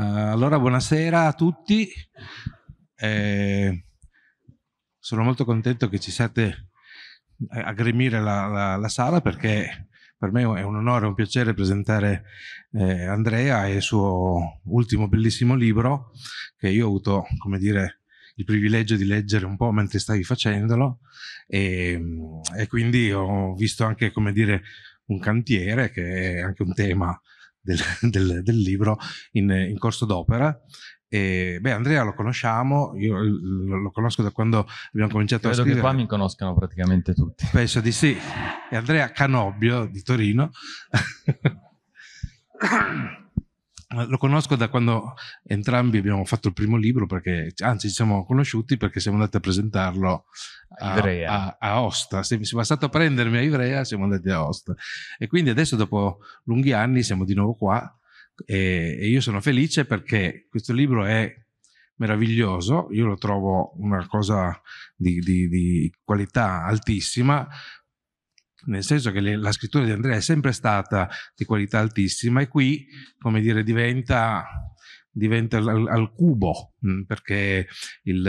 allora, buonasera a tutti. Eh, sono molto contento che ci siate a gremire la, la, la, sala perché per me è un onore e un piacere presentare eh, Andrea e il suo ultimo bellissimo libro che io ho avuto, come dire, il privilegio di leggere un po' mentre stavi facendolo e, e quindi ho visto anche, come dire, un cantiere che è anche un tema del, del, del libro in, in corso d'opera e, beh, Andrea lo conosciamo, io lo, conosco da quando abbiamo cominciato Credo a scrivere. Credo che qua mi conoscano praticamente tutti. Penso di sì. E Andrea Canobbio di Torino. lo conosco da quando entrambi abbiamo fatto il primo libro, perché, anzi ci siamo conosciuti perché siamo andati a presentarlo a, a, a Osta. Se mi passato a prendermi a Ivrea, siamo andati a Osta. E quindi adesso, dopo lunghi anni, siamo di nuovo qua e, e io sono felice perché questo libro è meraviglioso, io lo trovo una cosa di, di, di qualità altissima, nel senso che le, la scrittura di Andrea è sempre stata di qualità altissima e qui, come dire, diventa diventa al, al cubo, mm, perché, il,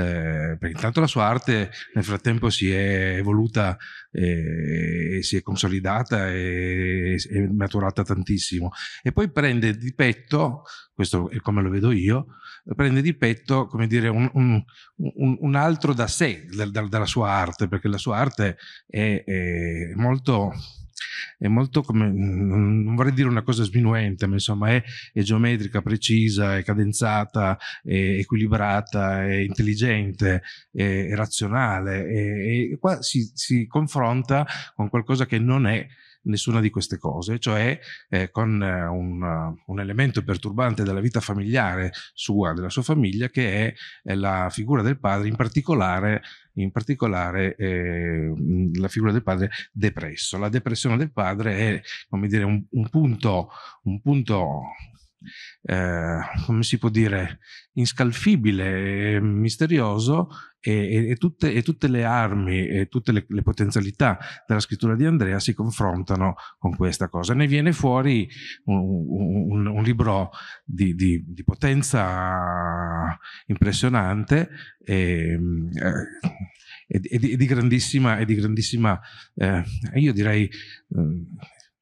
perché, intanto la sua arte nel frattempo si è evoluta e, si è consolidata e è maturata tantissimo. E poi prende di petto, questo è come lo vedo io, prende di petto, come dire, un, un, un, un altro da sé, da, da, dalla sua arte, perché la sua arte è, è molto è molto come, non vorrei dire una cosa sminuente, ma insomma è, è geometrica, precisa, è cadenzata, è equilibrata, è intelligente, è, è razionale e, qua si, si confronta con qualcosa che non è nessuna di queste cose, cioè eh, con eh, un, un, elemento perturbante della vita familiare sua, della sua famiglia, che è, la figura del padre, in particolare, in particolare eh, la figura del padre depresso. La depressione del padre è, come dire, un, un punto, un punto eh, come si può dire, inscalfibile, misterioso e, e, tutte, e tutte, le armi e tutte le, le, potenzialità della scrittura di Andrea si confrontano con questa cosa. Ne viene fuori un, un, un libro di, di, di, potenza impressionante e, eh, e, di, di, grandissima, di grandissima eh, io direi, eh,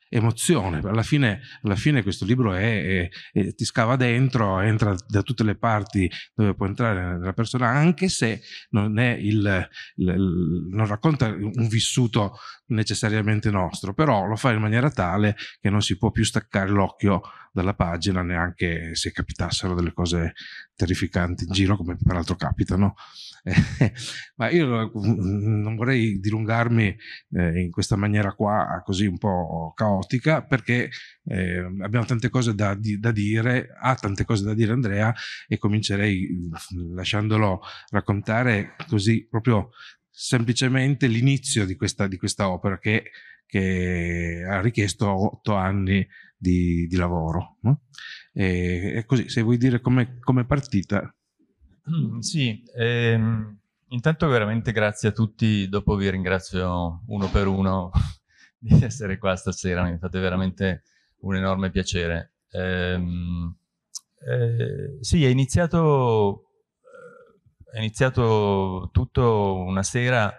emozione. Alla fine, alla fine questo libro è, è, è, ti scava dentro, entra da tutte le parti dove può entrare nella persona, anche se non, il, il, il, non racconta un vissuto necessariamente nostro, però lo fa in maniera tale che non si può più staccare l'occhio dalla pagina neanche se capitassero delle cose terrificanti in giro, come peraltro capitano. ma io non vorrei dilungarmi eh, in questa maniera qua, così un po' caotica, perché eh, abbiamo tante cose da, di, da, dire, ha tante cose da dire Andrea e comincerei lasciandolo raccontare così proprio semplicemente l'inizio di questa, di questa opera che, che, ha richiesto otto anni di, di lavoro. No? E, e, così, se vuoi dire come è partita. Mm, sì, ehm, intanto veramente grazie a tutti, dopo vi ringrazio uno per uno di essere qua stasera, mi fate veramente un enorme piacere. Ehm, eh, sì, è iniziato, è iniziato tutto una sera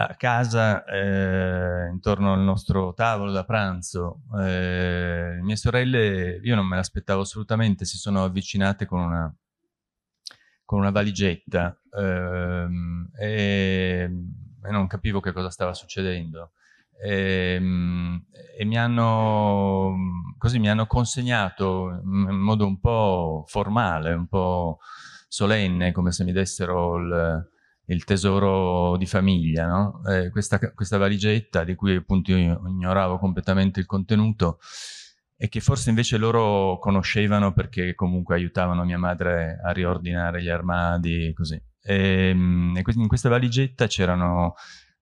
a casa eh, intorno al nostro tavolo da pranzo. Eh, mie sorelle, io non me l'aspettavo assolutamente, si sono avvicinate con una con una valigetta ehm, e, e, non capivo che cosa stava succedendo. E, ehm, e, mi hanno così mi hanno consegnato in modo un po' formale, un po' solenne, come se mi dessero il, il tesoro di famiglia, no? eh, questa, questa, valigetta di cui appunto io ignoravo completamente il contenuto e che forse invece loro conoscevano perché comunque aiutavano mia madre a riordinare gli armadi così. Ehm, e in questa valigetta c'erano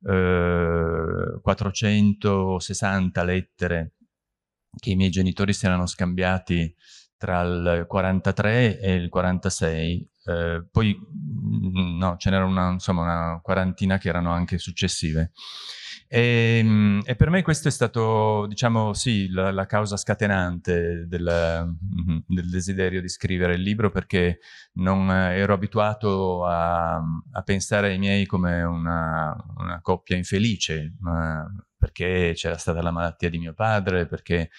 eh, 460 lettere che i miei genitori si erano scambiati tra il 43 e il 46, eh, poi mm, no, ce n'era una, insomma, una quarantina che erano anche successive. E, ehm, e, per me questo è stato, diciamo, sì, la, la causa scatenante del, del, desiderio di scrivere il libro perché non ero abituato a, a pensare ai miei come una, una coppia infelice, perché c'era stata la malattia di mio padre, perché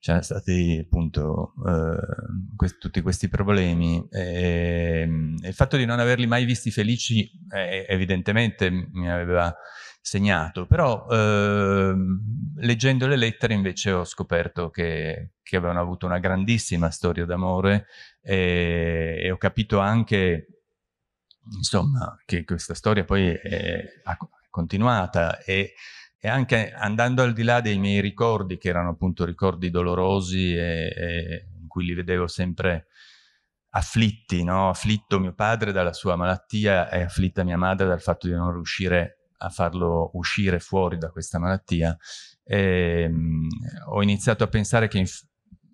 c'erano stati appunto eh, quest tutti questi problemi. E, ehm, e, il fatto di non averli mai visti felici eh, evidentemente mi aveva segnato, però eh, leggendo le lettere invece ho scoperto che, che avevano avuto una grandissima storia d'amore e, e, ho capito anche insomma che questa storia poi è, è continuata e e anche andando al di là dei miei ricordi, che erano appunto ricordi dolorosi e, e in cui li vedevo sempre afflitti, no? afflitto mio padre dalla sua malattia e afflitta mia madre dal fatto di non riuscire a farlo uscire fuori da questa malattia, e, um, ho iniziato a pensare che in,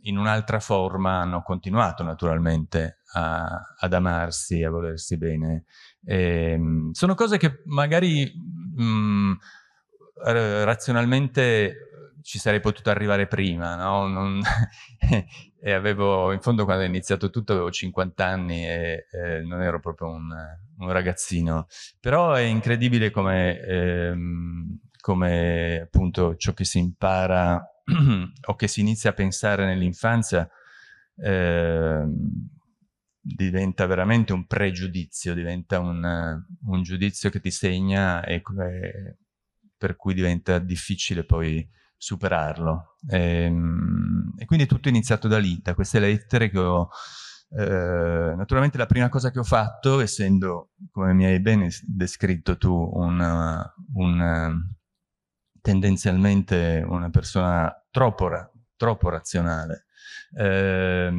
in un'altra forma hanno continuato naturalmente a, ad amarsi, a volersi bene. E, um, sono cose che magari... Um, razionalmente ci sarei potuto arrivare prima, no? Non, e avevo, in fondo quando ho iniziato tutto avevo 50 anni e, e non ero proprio un, un, ragazzino. Però è incredibile come, ehm, come appunto ciò che si impara o che si inizia a pensare nell'infanzia eh, diventa veramente un pregiudizio, diventa un, un giudizio che ti segna e, per cui diventa difficile poi superarlo. E, ehm, e quindi tutto iniziato da lì, da queste lettere che ho... Eh, naturalmente la prima cosa che ho fatto, essendo, come mi hai bene descritto tu, un, un, tendenzialmente una persona troppo, troppo razionale, eh,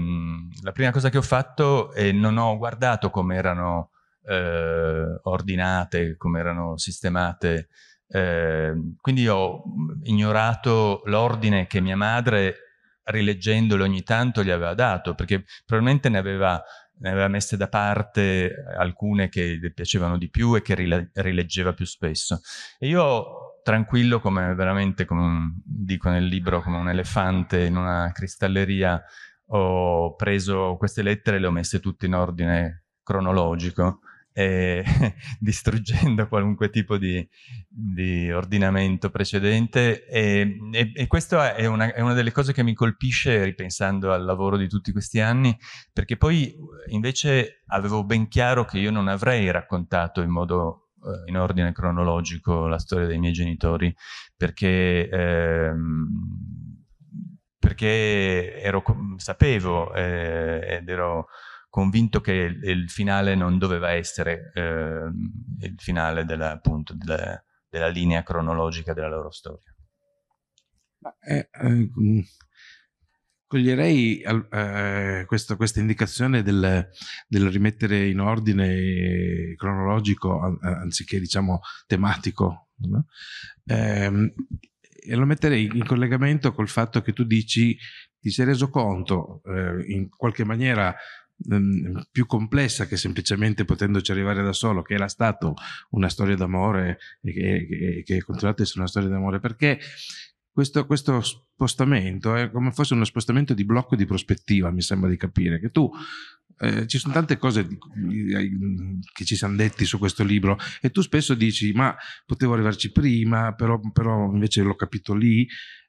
la prima cosa che ho fatto è non ho guardato come erano eh, ordinate, come erano sistemate eh, quindi ho ignorato l'ordine che mia madre, rileggendolo ogni tanto, gli aveva dato, perché probabilmente ne aveva, ne aveva messe da parte alcune che le piacevano di più e che rile rileggeva più spesso. E io tranquillo come veramente, come dico nel libro, come un elefante in una cristalleria, ho preso queste lettere e le ho messe tutte in ordine cronologico eh, distruggendo qualunque tipo di, di ordinamento precedente. E, e, e questa è una, è una, delle cose che mi colpisce ripensando al lavoro di tutti questi anni perché poi invece avevo ben chiaro che io non avrei raccontato in modo eh, in ordine cronologico la storia dei miei genitori perché ehm, perché ero, sapevo eh, ed ero convinto che il finale non doveva essere eh, il finale della, appunto, della, della, linea cronologica della loro storia. Eh, eh, coglierei eh, questa, questa, indicazione del, del, rimettere in ordine cronologico anziché diciamo tematico no? Ehm, e lo metterei in collegamento col fatto che tu dici ti sei reso conto eh, in qualche maniera Ehm, più complessa che semplicemente potendoci arrivare da solo, che era stato una storia d'amore e che, che, che è continuato ad essere una storia d'amore, perché questo, questo, spostamento è come fosse uno spostamento di blocco di prospettiva, mi sembra di capire, che tu eh, ci sono tante cose che ci siamo detti su questo libro e tu spesso dici ma potevo arrivarci prima, però, però invece l'ho capito lì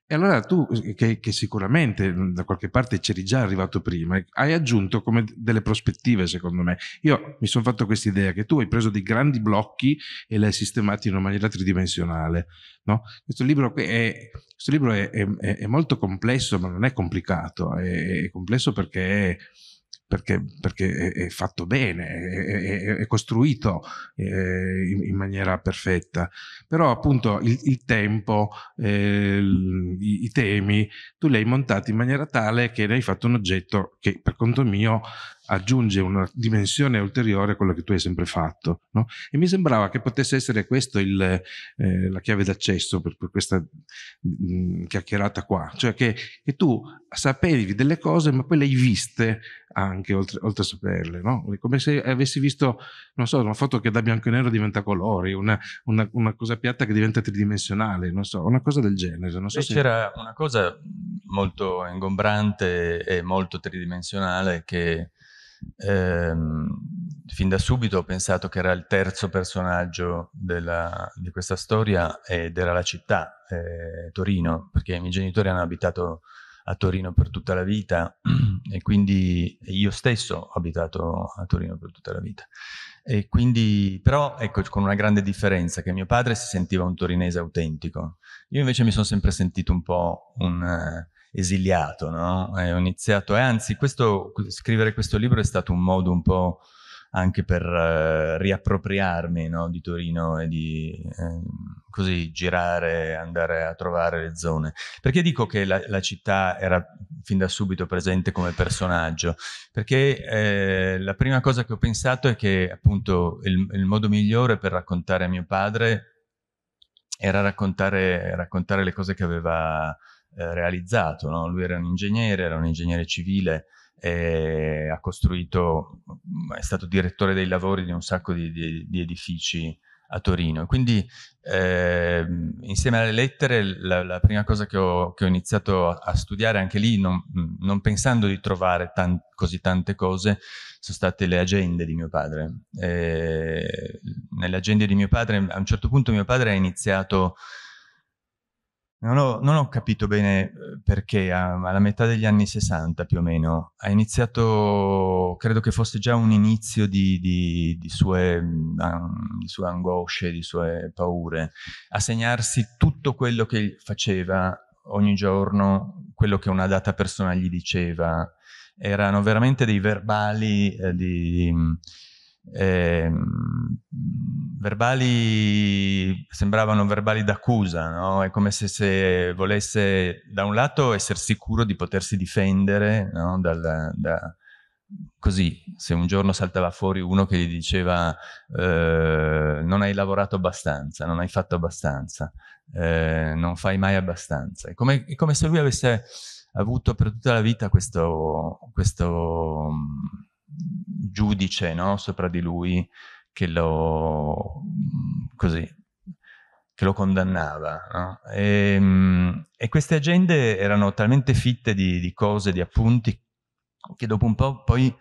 e allora tu, che, che, sicuramente da qualche parte c'eri già arrivato prima, hai aggiunto come delle prospettive, secondo me. Io mi sono fatto questa idea che tu hai preso dei grandi blocchi e li hai sistemati in una maniera tridimensionale. No? Questo libro, è, questo libro è, è, è, molto complesso, ma non è complicato. È, complesso perché perché, perché è, è, fatto bene, è, è costruito eh, in, in, maniera perfetta. Però appunto il, il tempo, eh, il, i, i, temi, tu li hai montati in maniera tale che ne hai fatto un oggetto che per conto mio aggiunge una dimensione ulteriore a quello che tu hai sempre fatto. No? E mi sembrava che potesse essere questo il, eh, la chiave d'accesso per, per questa mh, mm, chiacchierata qua, cioè che, che, tu sapevi delle cose ma poi le hai viste anche oltre, oltre a saperle, no? come se avessi visto, non so, una foto che da bianco e nero diventa colori, una, una, una cosa piatta che diventa tridimensionale, non so, una cosa del genere. Non so se... C'era una cosa molto ingombrante e molto tridimensionale che ehm, fin da subito ho pensato che era il terzo personaggio della, di questa storia ed era la città, eh, Torino, perché i miei genitori hanno abitato a Torino per tutta la vita e quindi io stesso ho abitato a Torino per tutta la vita. E quindi, però, ecco, con una grande differenza, che mio padre si sentiva un torinese autentico. Io invece mi sono sempre sentito un po' un... Esiliato, no? E ho iniziato, e anzi questo, scrivere questo libro è stato un modo un po' anche per uh, riappropriarmi no? di Torino e di eh, così girare, andare a trovare le zone. Perché dico che la, la città era fin da subito presente come personaggio? Perché eh, la prima cosa che ho pensato è che appunto il, il modo migliore per raccontare a mio padre era raccontare, raccontare le cose che aveva eh, realizzato. No? Lui era un ingegnere, era un ingegnere civile, e ha costruito, è stato direttore dei lavori di un sacco di, di, di edifici a Torino. Quindi eh, insieme alle lettere la, la prima cosa che ho, che ho, iniziato a, studiare anche lì, non, non pensando di trovare tan, così tante cose, sono state le agende di mio padre. Eh, nelle agende di mio padre, a un certo punto mio padre ha iniziato non ho, non ho, capito bene eh, perché, alla metà degli anni 60 più o meno, ha iniziato, credo che fosse già un inizio di, di, di, sue, di, sue, angosce, di sue paure, a segnarsi tutto quello che faceva ogni giorno, quello che una data persona gli diceva. Erano veramente dei verbali eh, di eh, verbali sembravano verbali d'accusa, no? È come se, se, volesse da un lato essere sicuro di potersi difendere no? Dal, da, così, se un giorno saltava fuori uno che gli diceva eh, non hai lavorato abbastanza, non hai fatto abbastanza, eh, non fai mai abbastanza. È come, è come, se lui avesse avuto per tutta la vita questo, questo giudice no? sopra di lui che lo, così, che lo condannava. No? E, ehm, e, queste agende erano talmente fitte di, di, cose, di appunti, che dopo un po' poi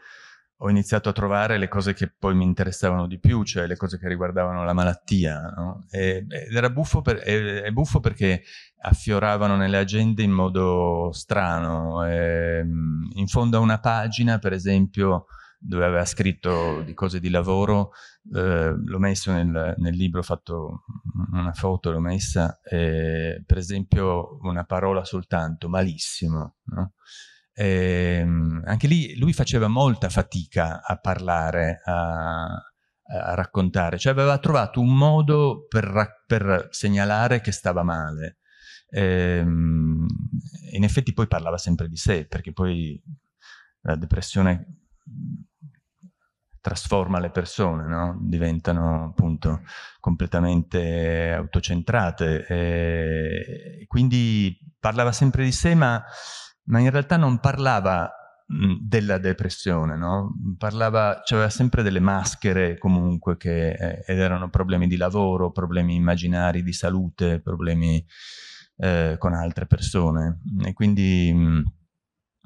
ho iniziato a trovare le cose che poi mi interessavano di più, cioè le cose che riguardavano la malattia. No? E, ed era buffo, per, è, è buffo, perché affioravano nelle agende in modo strano. E, ehm, in fondo a una pagina, per esempio, dove aveva scritto di cose di lavoro, eh, l'ho messo nel, nel, libro, ho fatto una foto, l'ho messa, eh, per esempio una parola soltanto, malissimo. No? E, ehm, anche lì lui faceva molta fatica a parlare, a, a raccontare, cioè aveva trovato un modo per, per segnalare che stava male. E, ehm, in effetti poi parlava sempre di sé, perché poi la depressione trasforma le persone, no? diventano appunto completamente autocentrate. E quindi parlava sempre di sé, ma, ma in realtà non parlava della depressione, no? Parlava, aveva sempre delle maschere comunque che eh, ed erano problemi di lavoro, problemi immaginari di salute, problemi eh, con altre persone. E quindi mh,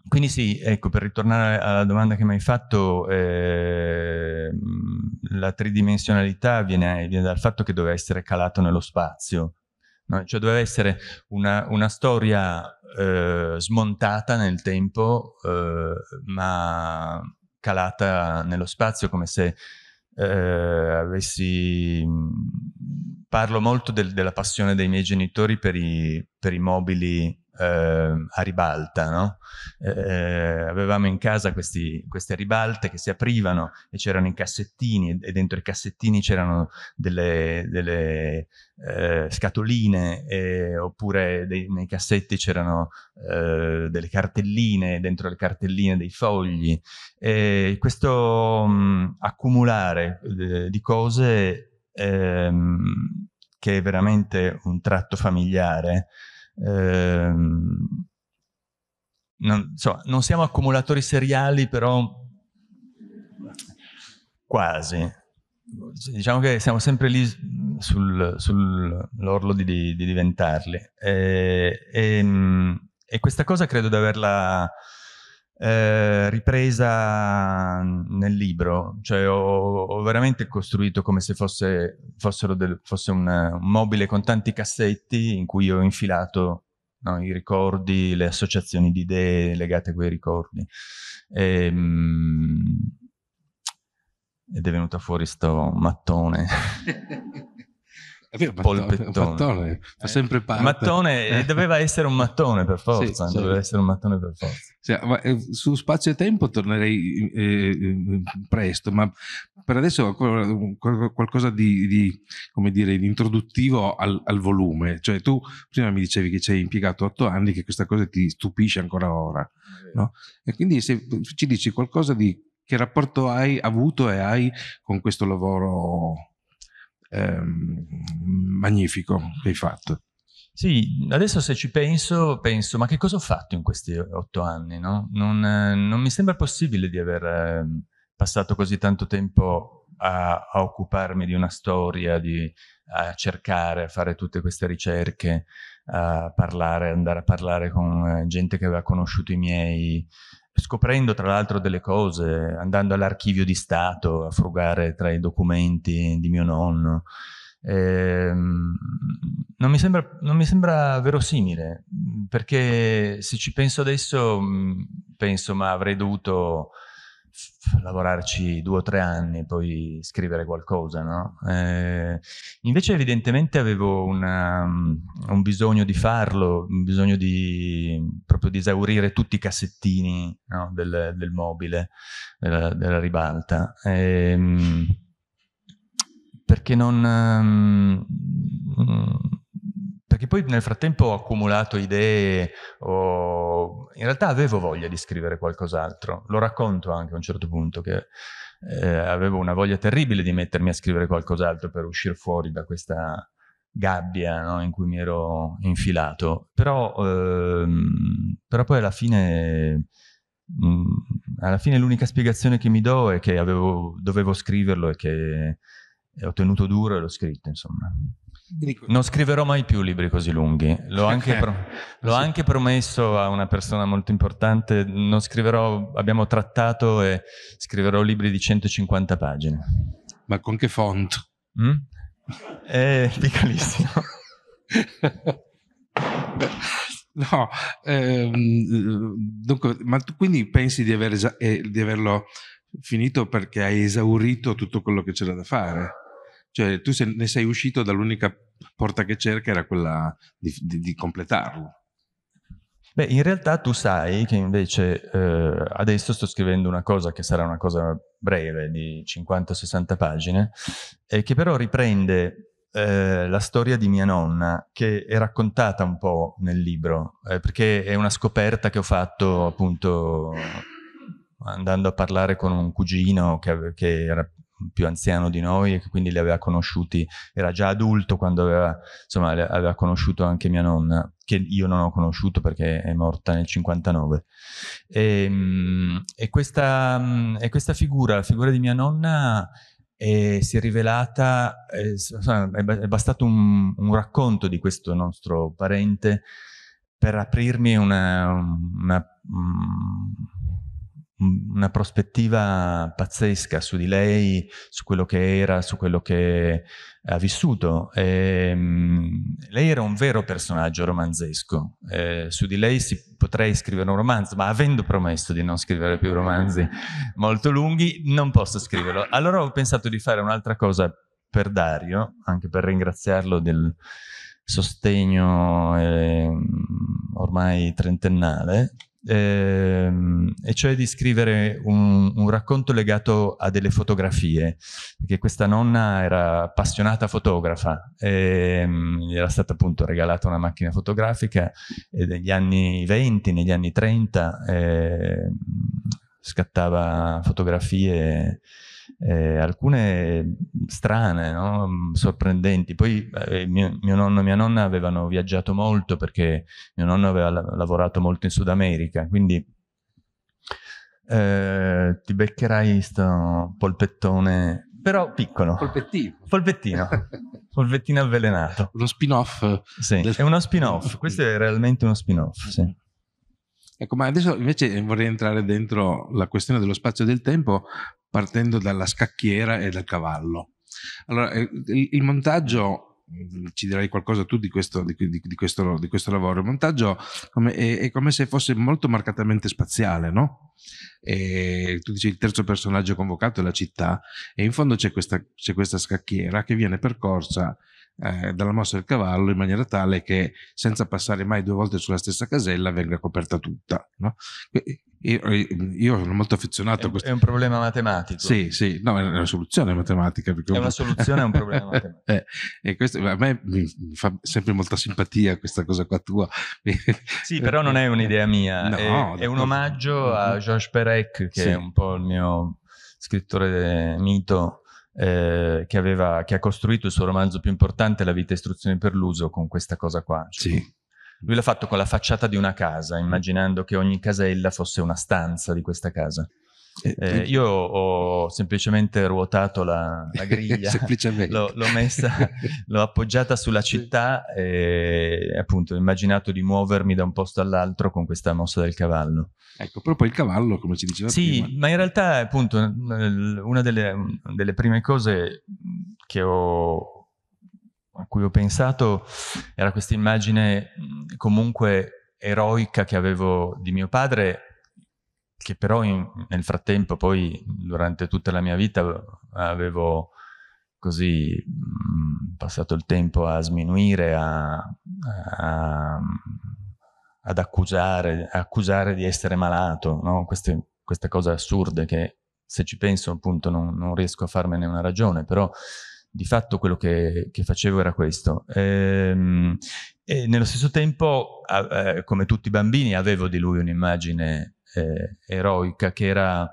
quindi sì, ecco, per ritornare alla domanda che mi hai fatto, eh, la tridimensionalità viene, viene, dal fatto che doveva essere calato nello spazio, no? cioè doveva essere una, una storia eh, smontata nel tempo, eh, ma calata nello spazio, come se eh, avessi... Parlo molto del, della passione dei miei genitori per i, per i mobili eh, a ribalta, no? eh, avevamo in casa questi, queste ribalte che si aprivano e c'erano i cassettini e dentro i cassettini c'erano delle, delle eh, scatoline oppure dei, nei cassetti c'erano eh, delle cartelline, dentro le cartelline dei fogli. E questo mh, accumulare eh, di cose ehm, che è veramente un tratto familiare. Ehm, non, insomma, non siamo accumulatori seriali, però quasi. Diciamo che siamo sempre lì sul, sull'orlo di, di, diventarli. E, e, e, questa cosa credo di averla eh, ripresa nel libro, cioè ho, ho veramente costruito come se fosse, del, fosse un, un, mobile con tanti cassetti in cui ho infilato no, i ricordi, le associazioni di idee legate a quei ricordi. E, ehm, ed è venuto fuori sto mattone. È vero, polpettone. Mattone, fa sempre parte. Mattone, doveva essere un mattone per forza, sì, doveva sì. essere un mattone per forza. Sì, ma, eh, su spazio e tempo tornerei eh, eh presto, ma per adesso qualcosa di, di, come dire, di introduttivo al, al, volume. Cioè tu prima mi dicevi che ci hai impiegato otto anni, che questa cosa ti stupisce ancora ora. No? E quindi se ci dici qualcosa di che rapporto hai avuto e hai con questo lavoro ehm, magnifico che hai fatto. Sì, adesso se ci penso, penso, ma che cosa ho fatto in questi otto anni? No? Non, non, mi sembra possibile di aver eh, passato così tanto tempo a, a, occuparmi di una storia, di, a cercare, a fare tutte queste ricerche, a parlare, andare a parlare con eh, gente che aveva conosciuto i miei, scoprendo tra l'altro delle cose, andando all'archivio di Stato a frugare tra i documenti di mio nonno. Eh, non, mi sembra, non mi sembra verosimile, perché se ci penso adesso, penso ma avrei dovuto lavorarci due o tre anni e poi scrivere qualcosa, no? eh, invece evidentemente avevo una, un bisogno di farlo, un bisogno di proprio di esaurire tutti i cassettini no? del, del, mobile, della, della ribalta. Eh, perché non... Um, perché poi nel frattempo ho accumulato idee, o... in realtà avevo voglia di scrivere qualcos'altro, lo racconto anche a un certo punto che eh, avevo una voglia terribile di mettermi a scrivere qualcos'altro per uscire fuori da questa gabbia no, in cui mi ero infilato, però, ehm, però poi alla fine, mm, alla fine l'unica spiegazione che mi do è che avevo, dovevo scriverlo e che ho tenuto duro e l'ho scritto, insomma. Non scriverò mai più libri così lunghi. L'ho anche, pro- l'ho sì. anche promesso a una persona molto importante. Non scriverò, abbiamo trattato e scriverò libri di 150 pagine. Ma con che font? Mm? È piccolissimo. no, ehm, dunque, ma tu quindi pensi di, aver, eh, di averlo finito perché hai esaurito tutto quello che c'era da fare? Cioè tu ne sei uscito dall'unica porta che cerca era quella di, di, di completarlo. Beh, in realtà tu sai che invece eh, adesso sto scrivendo una cosa che sarà una cosa breve, di 50-60 pagine, e che però riprende eh, la storia di mia nonna, che è raccontata un po' nel libro, eh, perché è una scoperta che ho fatto appunto andando a parlare con un cugino che, che era più anziano di noi e quindi li aveva conosciuti, era già adulto quando aveva, insomma, aveva conosciuto anche mia nonna, che io non ho conosciuto perché è morta nel 59. E, ehm, e, questa, e questa figura, la figura di mia nonna, è, si è rivelata, è, bastato un, un, racconto di questo nostro parente per aprirmi una, una prospettiva pazzesca su di lei, su quello che era, su quello che ha vissuto. E, um, lei era un vero personaggio romanzesco. Eh, su di lei si, potrei scrivere un romanzo, ma avendo promesso di non scrivere più romanzi molto lunghi, non posso scriverlo. Allora ho pensato di fare un'altra cosa per Dario, anche per ringraziarlo del sostegno eh, ormai trentennale, ehm, e cioè di scrivere un, un, racconto legato a delle fotografie, perché questa nonna era appassionata fotografa, ehm, gli era stata appunto regalata una macchina fotografica e negli anni 20, negli anni 30 eh, scattava fotografie eh, alcune strane, no? sorprendenti. Poi eh, mio, mio, nonno e mia nonna avevano viaggiato molto perché mio nonno aveva la lavorato molto in Sud America, quindi eh, ti beccherai questo polpettone, però piccolo. Polpettino. Polpettino. Polpettino avvelenato. Uno spin-off. Sì, del... è uno spin-off. Questo è realmente uno spin-off, sì. Ecco, ma adesso invece vorrei entrare dentro la questione dello spazio e del tempo partendo dalla scacchiera e dal cavallo. Allora, eh, il, il montaggio ci direi qualcosa tu di questo, di, di, di questo, di questo lavoro. Il montaggio come, è, è, come se fosse molto marcatamente spaziale, no? E tu dici il terzo personaggio convocato è la città e in fondo c'è questa, c'è questa scacchiera che viene percorsa eh, dalla mossa del cavallo in maniera tale che senza passare mai due volte sulla stessa casella venga coperta tutta. No? Io, io, sono molto affezionato è, a questo. È un problema matematico. Sì, sì, no, è una soluzione matematica. È una soluzione a un problema matematico. eh, e questo, a me mi fa sempre molta simpatia questa cosa qua tua. sì, però non è un'idea mia, no, è, è, un omaggio a. Georges Perec, che sì. è un po' il mio scrittore mito eh, che, aveva, che, ha costruito il suo romanzo più importante, La vita e istruzioni per l'uso, con questa cosa qua. Sì. Lui l'ha fatto con la facciata di una casa, immaginando che ogni casella fosse una stanza di questa casa. Eh, eh io ho semplicemente ruotato la, la griglia, l'ho, l'ho, messa, l'ho appoggiata sulla città e appunto ho immaginato di muovermi da un posto all'altro con questa mossa del cavallo. Ecco, però poi il cavallo, come ci diceva sì, prima... ma in realtà appunto una delle, delle prime cose che ho a cui ho pensato era questa immagine comunque eroica che avevo di mio padre che però in, nel frattempo poi durante tutta la mia vita avevo così mh, passato il tempo a sminuire, a, a, ad accusare, accusare di essere malato, no? queste, queste, cose assurde che se ci penso appunto non, non, riesco a farmene una ragione, però di fatto quello che, che facevo era questo. Ehm, e nello stesso tempo, eh, come tutti i bambini, avevo di lui un'immagine eh, eroica che era,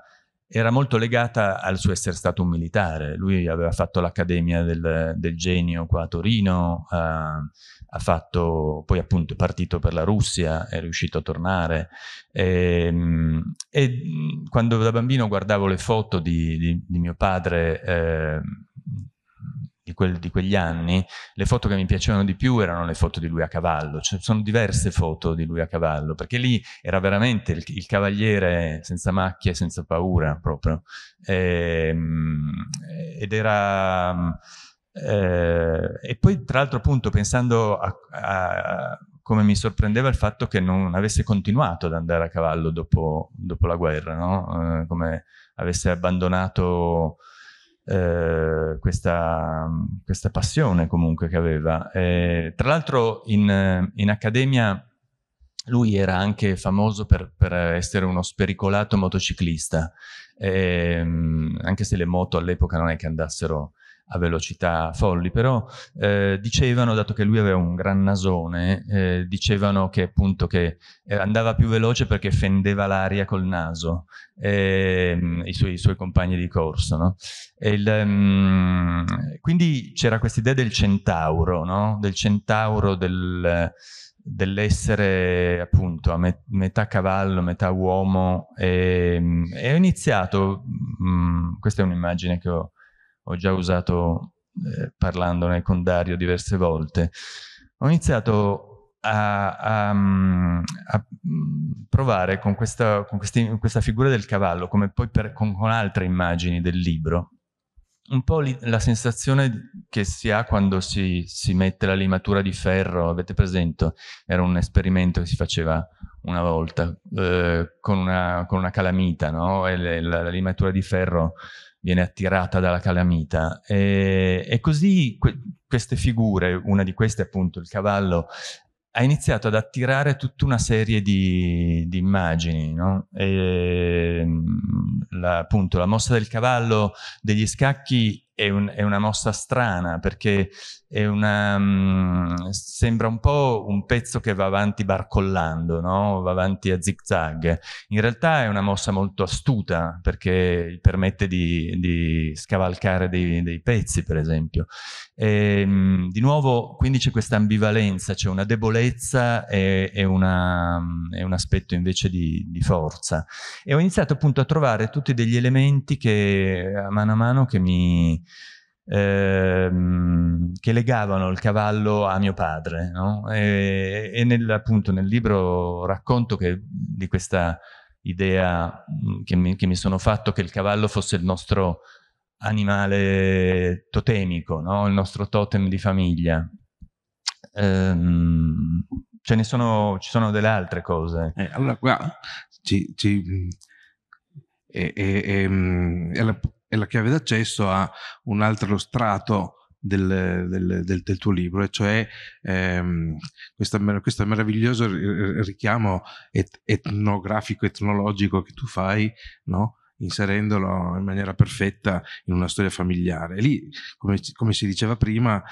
era, molto legata al suo essere stato un militare. Lui aveva fatto l'Accademia del, del, Genio qua a Torino, eh, ha fatto, poi appunto è partito per la Russia, è riuscito a tornare. E, ehm, e quando da bambino guardavo le foto di, di, di mio padre eh, di, quel, di, quegli anni, le foto che mi piacevano di più erano le foto di lui a cavallo, cioè, sono diverse foto di lui a cavallo, perché lì era veramente il, il cavaliere senza macchie, senza paura proprio, e, ehm, ed era... Eh, e poi tra l'altro appunto pensando a, a, come mi sorprendeva il fatto che non avesse continuato ad andare a cavallo dopo, dopo la guerra, no? eh, come avesse abbandonato eh, questa, questa, passione comunque che aveva. Eh, tra l'altro in, in, accademia lui era anche famoso per, per essere uno spericolato motociclista, eh, anche se le moto all'epoca non è che andassero a velocità folli, però eh, dicevano, dato che lui aveva un gran nasone, eh, dicevano che appunto che eh, andava più veloce perché fendeva l'aria col naso, ehm, i suoi, i, suoi, compagni di corso. No? Il, um, quindi c'era questa idea del centauro, no? del centauro del dell'essere appunto a met metà cavallo, metà uomo e, ehm, e ho iniziato, mh, mm, questa è un'immagine che ho ho già usato eh, parlandone con Dario diverse volte, ho iniziato a, a, a provare con, questa, con questi, questa, figura del cavallo, come poi per, con, con altre immagini del libro, un po' la sensazione che si ha quando si, si, mette la limatura di ferro, avete presente? Era un esperimento che si faceva una volta eh, con, una, con, una, calamita, no? La, la, limatura di ferro viene attirata dalla calamita. E, e così que queste figure, una di queste appunto il cavallo, ha iniziato ad attirare tutta una serie di, di immagini, no? e, la, appunto la mossa del cavallo degli scacchi è, un, è, una mossa strana perché una, um, sembra un po' un pezzo che va avanti barcollando, no? va avanti a zig zag. In realtà è una mossa molto astuta perché permette di, di scavalcare dei, dei, pezzi, per esempio. E, um, di nuovo, quindi c'è questa ambivalenza, c'è una debolezza e, e, una, e, un aspetto invece di, di forza. E ho iniziato appunto a trovare tutti degli elementi che a mano a mano che mi ehm, che legavano il cavallo a mio padre. No? E, e nel, appunto nel libro racconto che, di questa idea mm, che mi, che mi, sono fatto che il cavallo fosse il nostro animale totemico, no? il nostro totem di famiglia. Ehm, ce ne sono, ci sono delle altre cose. Eh, allora qua ci, ci, è, è, è, la chiave d'accesso a un altro strato del, del, del, del, tuo libro, e cioè ehm, questo, questo meraviglioso richiamo et, etnografico, etnologico che tu fai, no? inserendolo in maniera perfetta in una storia familiare. E lì, come, come si diceva prima,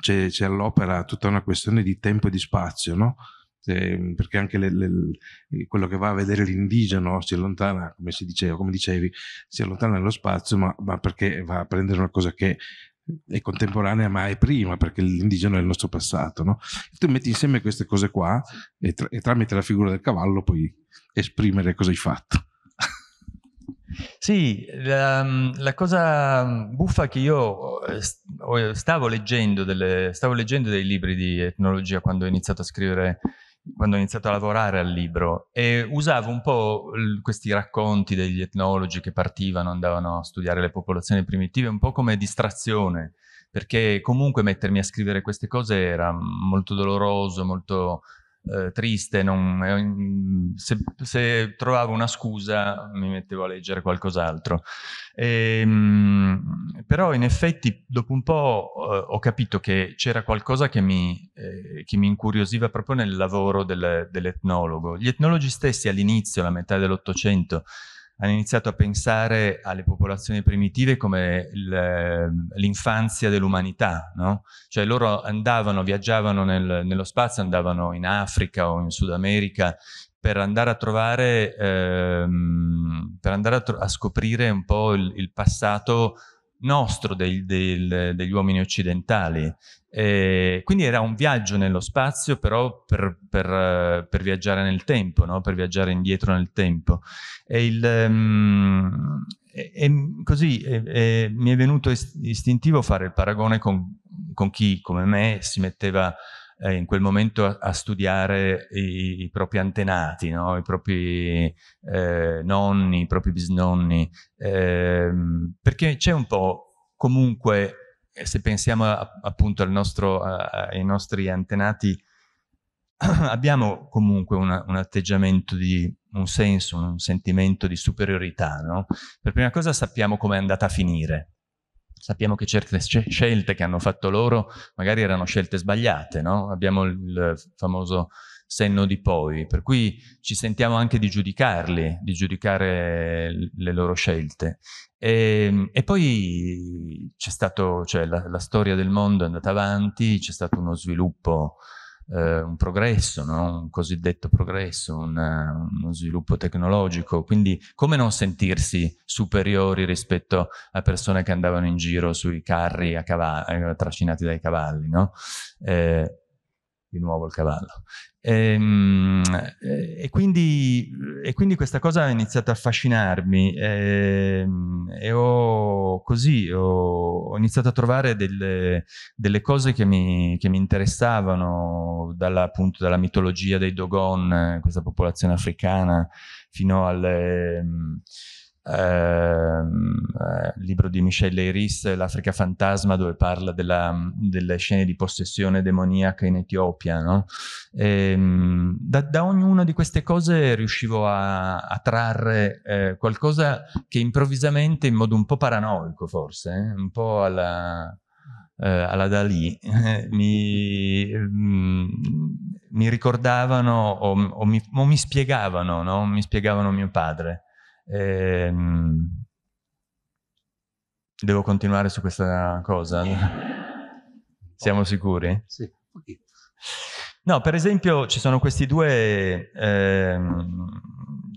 c'è, all'opera tutta una questione di tempo e di spazio, no? Eh, perché anche le, le, quello che va a vedere l'indigeno si allontana, come si diceva, come dicevi, si allontana nello spazio, ma, ma perché va a prendere una cosa che è contemporanea ma è prima perché l'indigeno è il nostro passato no? tu metti insieme queste cose qua e, tra e, tramite la figura del cavallo puoi esprimere cosa hai fatto sì, la, la, cosa buffa che io eh, stavo leggendo, delle, stavo leggendo dei libri di etnologia quando ho iniziato a scrivere quando ho iniziato a lavorare al libro e usavo un po' questi racconti degli etnologi che partivano, andavano a studiare le popolazioni primitive un po' come distrazione, perché comunque mettermi a scrivere queste cose era molto doloroso, molto eh, triste, non, se, se, trovavo una scusa mi mettevo a leggere qualcos'altro. Ehm, però in effetti dopo un po' eh, ho capito che c'era qualcosa che mi, eh, che mi, incuriosiva proprio nel lavoro del, dell'etnologo. Gli etnologi stessi all'inizio, alla metà dell'Ottocento, hanno iniziato a pensare alle popolazioni primitive come l'infanzia dell'umanità, no? Cioè loro andavano, viaggiavano nel, nello spazio, andavano in Africa o in Sud America per andare a trovare, ehm, per andare a, a, scoprire un po' il, il passato nostro, dei, dei, degli uomini occidentali. E quindi era un viaggio nello spazio, però per, per, per viaggiare nel tempo, no? per viaggiare indietro nel tempo. E, il, um, e, e così e, mi è venuto istintivo fare il paragone con, con chi, come me, si metteva eh, in quel momento a, a studiare i, i, propri antenati, no? i propri eh, nonni, i propri bisnonni, eh, perché c'è un po' comunque, se pensiamo a, appunto nostro, a, ai nostri antenati, abbiamo comunque una, un atteggiamento di un senso, un sentimento di superiorità, no? Per prima cosa sappiamo come è andata a finire, sappiamo che certe scelte che hanno fatto loro magari erano scelte sbagliate, no? Abbiamo il famoso senno di poi, per cui ci sentiamo anche di giudicarli, di giudicare le loro scelte. E, ehm, e poi c'è stato, cioè la, la storia del mondo è andata avanti, c'è stato uno sviluppo eh, un progresso, no? un cosiddetto progresso, una, uno sviluppo tecnologico, quindi come non sentirsi superiori rispetto a persone che andavano in giro sui carri a cavallo, eh, trascinati dai cavalli, no? eh, di nuovo il cavallo. E, ehm, e, quindi, e, quindi, questa cosa ha iniziato a affascinarmi e, ehm, e ho, così ho, ho, iniziato a trovare delle, delle cose che mi, che mi interessavano, dalla, appunto dalla mitologia dei Dogon, questa popolazione africana, fino alle ehm, eh, libro di Michel Leiris, L'Africa fantasma, dove parla della, delle scene di possessione demoniaca in Etiopia. No? E, ehm, da, da, ognuna di queste cose riuscivo a, a trarre eh, qualcosa che improvvisamente, in modo un po' paranoico forse, eh, un po' alla, eh, alla Dalì, mi, mm, mi, ricordavano o, o, mi, o mi, spiegavano, no? mi spiegavano mio padre. Ehm, devo continuare su questa cosa? Siamo sicuri? Sì. No, per esempio ci sono questi due, ehm,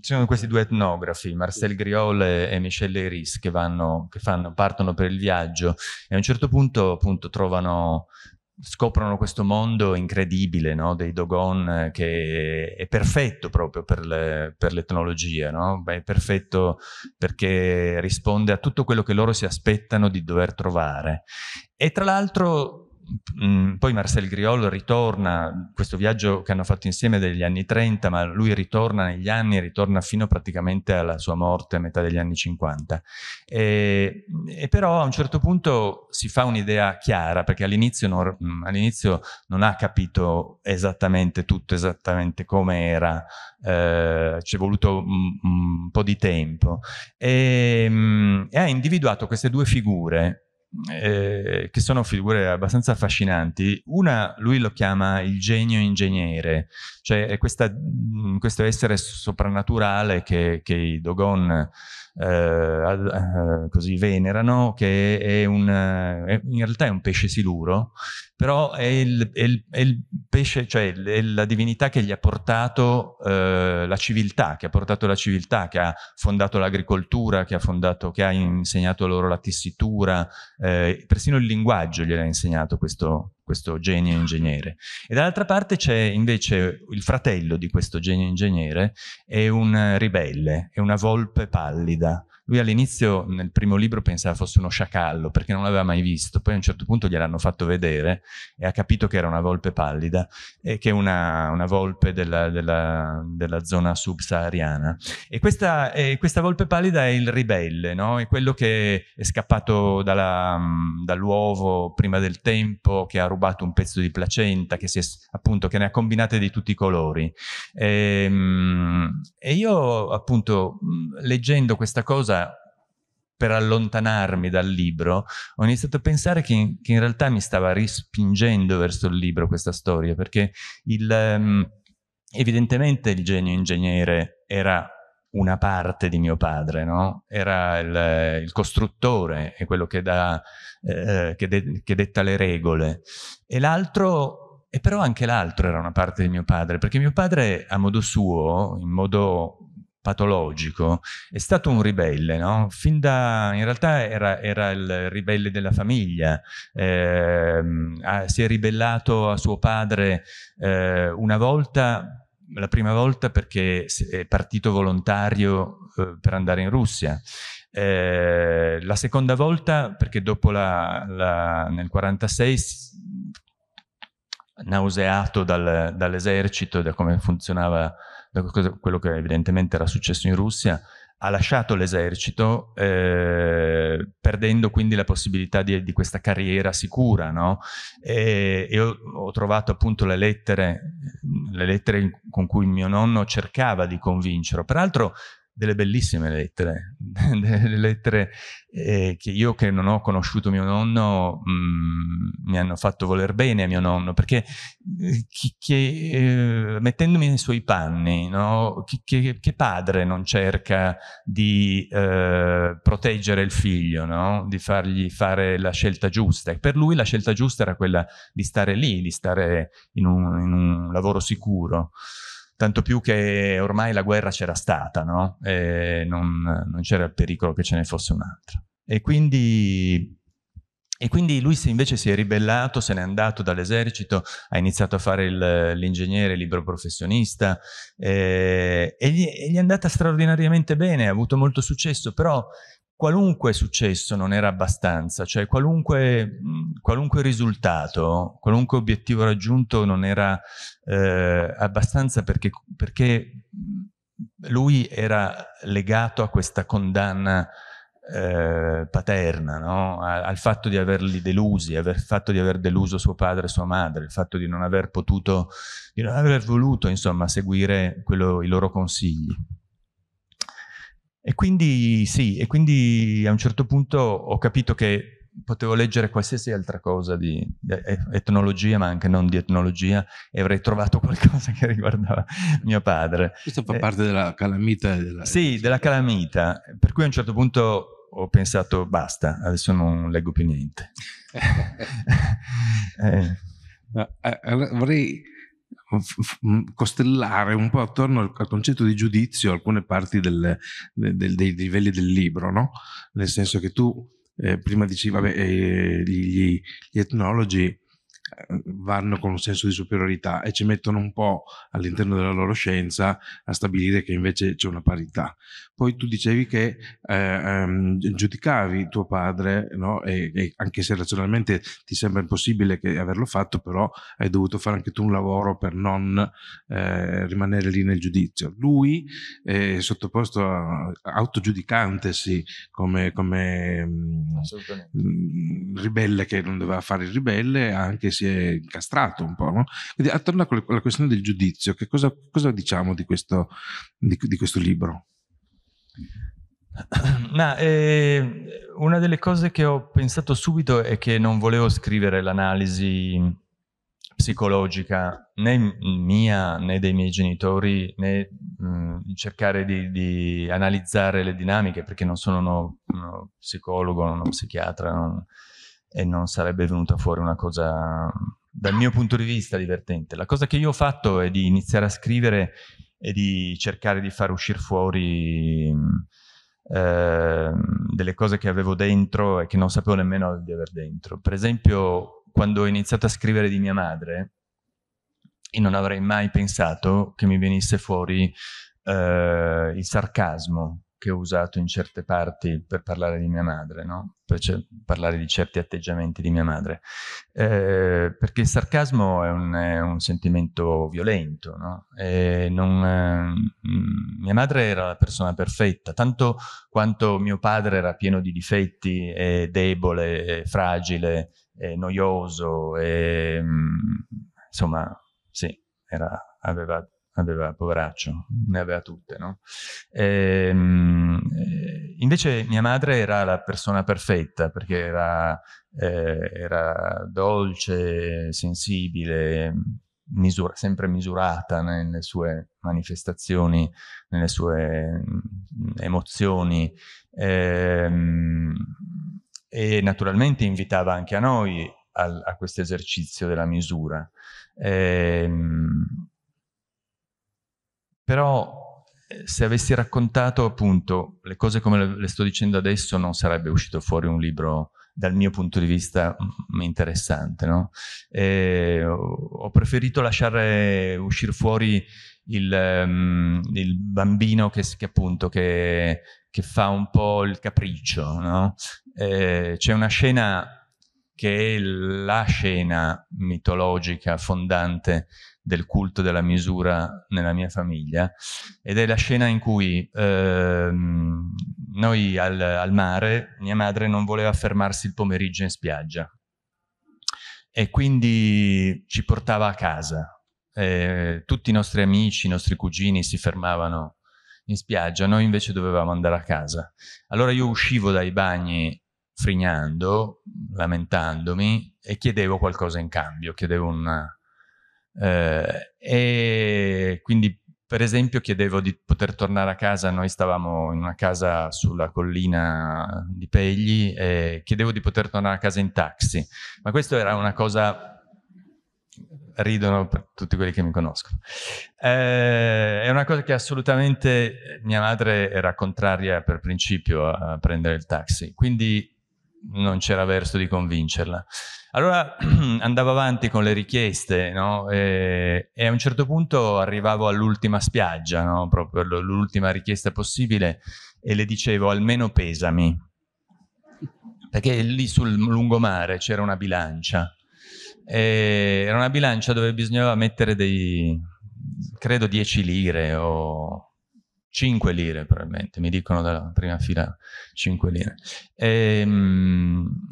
ci sono questi due etnografi, Marcel Griol e Michel Leiris, che, vanno, che fanno, partono per il viaggio e a un certo punto appunto trovano scoprono questo mondo incredibile no? dei Dogon eh, che è perfetto proprio per, le, l'etnologia, no? è perfetto perché risponde a tutto quello che loro si aspettano di dover trovare. E tra l'altro poi Marcel Griol ritorna, questo viaggio che hanno fatto insieme degli anni 30, ma lui ritorna negli anni, ritorna fino praticamente alla sua morte a metà degli anni 50. E, e però a un certo punto si fa un'idea chiara, perché all'inizio non, mm, all'inizio non ha capito esattamente tutto, esattamente come era, eh, ci è voluto un, un, po' di tempo, e, mm, e ha individuato queste due figure eh, che sono figure abbastanza affascinanti. Una, lui lo chiama il genio ingegnere, cioè questa, questo essere soprannaturale che, che i Dogon eh, così venerano, che è un, è, in realtà è un pesce siluro, però è il, è il, è il pesce, cioè è la divinità che gli ha portato eh, la civiltà, che ha portato la civiltà, che ha fondato l'agricoltura, che ha che ha insegnato loro la tessitura, eh, persino il linguaggio gliel'ha insegnato questo, questo genio ingegnere. E dall'altra parte c'è invece il fratello di questo genio ingegnere, è un ribelle, è una volpe pallida. Lui all'inizio, nel primo libro, pensava fosse uno sciacallo, perché non l'aveva mai visto. Poi a un certo punto gliel'hanno fatto vedere e ha capito che era una volpe pallida e che è una, una volpe della, della, della, zona subsahariana. E questa, e questa, volpe pallida è il ribelle, no? È quello che è scappato dall'uovo prima del tempo, che ha rubato un pezzo di placenta, che, è, appunto, che ne ha combinate di tutti i colori. E, ehm, e io, appunto, leggendo questa cosa, per allontanarmi dal libro, ho iniziato a pensare che, che, in realtà mi stava rispingendo verso il libro questa storia, perché il, um, evidentemente il genio ingegnere era una parte di mio padre, no? era il, il costruttore, è quello che, dà, eh, che, de, che detta le regole, e l'altro, e però anche l'altro era una parte di mio padre, perché mio padre a modo suo, in modo patologico, è stato un ribelle, no? Fin da, in realtà era, era il ribelle della famiglia, eh, si è ribellato a suo padre eh, una volta, la prima volta perché è partito volontario eh, per andare in Russia, eh, la seconda volta perché dopo la, la, nel 1946 nauseato dal, dall'esercito, da come funzionava da quello che evidentemente era successo in Russia, ha lasciato l'esercito eh, perdendo quindi la possibilità di, di questa carriera sicura no? e, e ho, ho, trovato appunto le lettere, le lettere con cui mio nonno cercava di convincerlo peraltro delle bellissime lettere, delle lettere eh, che io che non ho conosciuto mio nonno mh, mm, mi hanno fatto voler bene a mio nonno, perché eh, chi, chi, eh, mettendomi nei suoi panni, no? chi, che, padre non cerca di eh, proteggere il figlio, no? di fargli fare la scelta giusta? E per lui la scelta giusta era quella di stare lì, di stare in un, in un lavoro sicuro tanto più che ormai la guerra c'era stata, no? Non, non c'era il pericolo che ce ne fosse un'altra. E quindi, e quindi lui invece si è ribellato, se n'è andato dall'esercito, ha iniziato a fare l'ingegnere libero professionista eh, e, gli, e gli è andata straordinariamente bene, ha avuto molto successo, però qualunque successo non era abbastanza, cioè qualunque, qualunque risultato, qualunque obiettivo raggiunto non era eh, abbastanza perché, perché lui era legato a questa condanna eh, paterna, no? al fatto di averli delusi, al fatto di aver deluso suo padre e sua madre, il fatto di non aver potuto, di non aver voluto, insomma, seguire quello, i loro consigli. E quindi sì, e quindi a un certo punto ho capito che potevo leggere qualsiasi altra cosa di, etnologia, ma anche non di etnologia, e avrei trovato qualcosa che riguardava mio padre. Questo fa eh, parte della calamita? Della... Sì, della calamita, per cui a un certo punto ho pensato basta, adesso non leggo più niente. eh. no, eh, vorrei costellare un po' attorno al, al concetto di giudizio alcune parti del, del, dei livelli del libro, no? nel senso che tu eh, prima dicevi, vabbè, eh, gli, gli etnologi vanno con un senso di superiorità e ci mettono un po' all'interno della loro scienza a stabilire che invece c'è una parità. Poi tu dicevi che eh, um, giudicavi tuo padre, no? e, e anche se razionalmente ti sembra impossibile che averlo fatto, però hai dovuto fare anche tu un lavoro per non eh, rimanere lì nel giudizio. Lui è sottoposto a autogiudicantesi come, come mh, mm, ribelle che non doveva fare il ribelle, anche si è incastrato un po'. No? Quindi attorno alla questione del giudizio, che cosa, cosa diciamo di questo, di, di questo libro? Ma, eh, una delle cose che ho pensato subito è che non volevo scrivere l'analisi psicologica né mia né dei miei genitori né mh, cercare di, di, analizzare le dinamiche perché non sono uno, uno psicologo, uno psichiatra non, e non sarebbe venuta fuori una cosa dal mio punto di vista divertente. La cosa che io ho fatto è di iniziare a scrivere e di cercare di far uscire fuori eh, delle cose che avevo dentro e che non sapevo nemmeno di aver dentro. Per esempio, quando ho iniziato a scrivere di mia madre, io non avrei mai pensato che mi venisse fuori eh, il sarcasmo che ho usato in certe parti per parlare di mia madre, no? per parlare di certi atteggiamenti di mia madre, eh, perché il sarcasmo è un, è un sentimento violento, no? non, eh, mia madre era la persona perfetta, tanto quanto mio padre era pieno di difetti, è debole, è fragile, è noioso, e, insomma, sì, era, aveva aveva, poveraccio, ne aveva tutte, no? E, ehm, eh, invece mia madre era la persona perfetta, perché era, eh, era dolce, sensibile, misura, sempre misurata nelle sue manifestazioni, nelle sue mm, emozioni, ehm, e naturalmente invitava anche a noi a, a questo esercizio della misura. Ehm, però eh, se avessi raccontato appunto le cose come le, sto dicendo adesso non sarebbe uscito fuori un libro dal mio punto di vista interessante. No? ho preferito lasciare uscire fuori il, um, il bambino che, che appunto che, che, fa un po' il capriccio. No? Eh, c'è una scena che è la scena mitologica fondante del culto della misura nella mia famiglia ed è la scena in cui ehm, noi al, al, mare, mia madre non voleva fermarsi il pomeriggio in spiaggia e quindi ci portava a casa. Eh, tutti i nostri amici, i nostri cugini si fermavano in spiaggia, noi invece dovevamo andare a casa. Allora io uscivo dai bagni frignando, lamentandomi e chiedevo qualcosa in cambio, chiedevo una, eh, e quindi per esempio chiedevo di poter tornare a casa, noi stavamo in una casa sulla collina di Pegli e chiedevo di poter tornare a casa in taxi, ma questo era una cosa ridono per tutti quelli che mi conoscono. Eh, è una cosa che assolutamente mia madre era contraria per principio a prendere il taxi, quindi non c'era verso di convincerla. Allora andavo avanti con le richieste no? e, e, a un certo punto arrivavo all'ultima spiaggia, no? proprio l'ultima richiesta possibile e le dicevo almeno pesami, perché lì sul lungomare c'era una bilancia. Era una bilancia dove bisognava mettere dei, credo 10 lire o 5 lire probabilmente, mi dicono dalla prima fila 5 lire. E, ehm,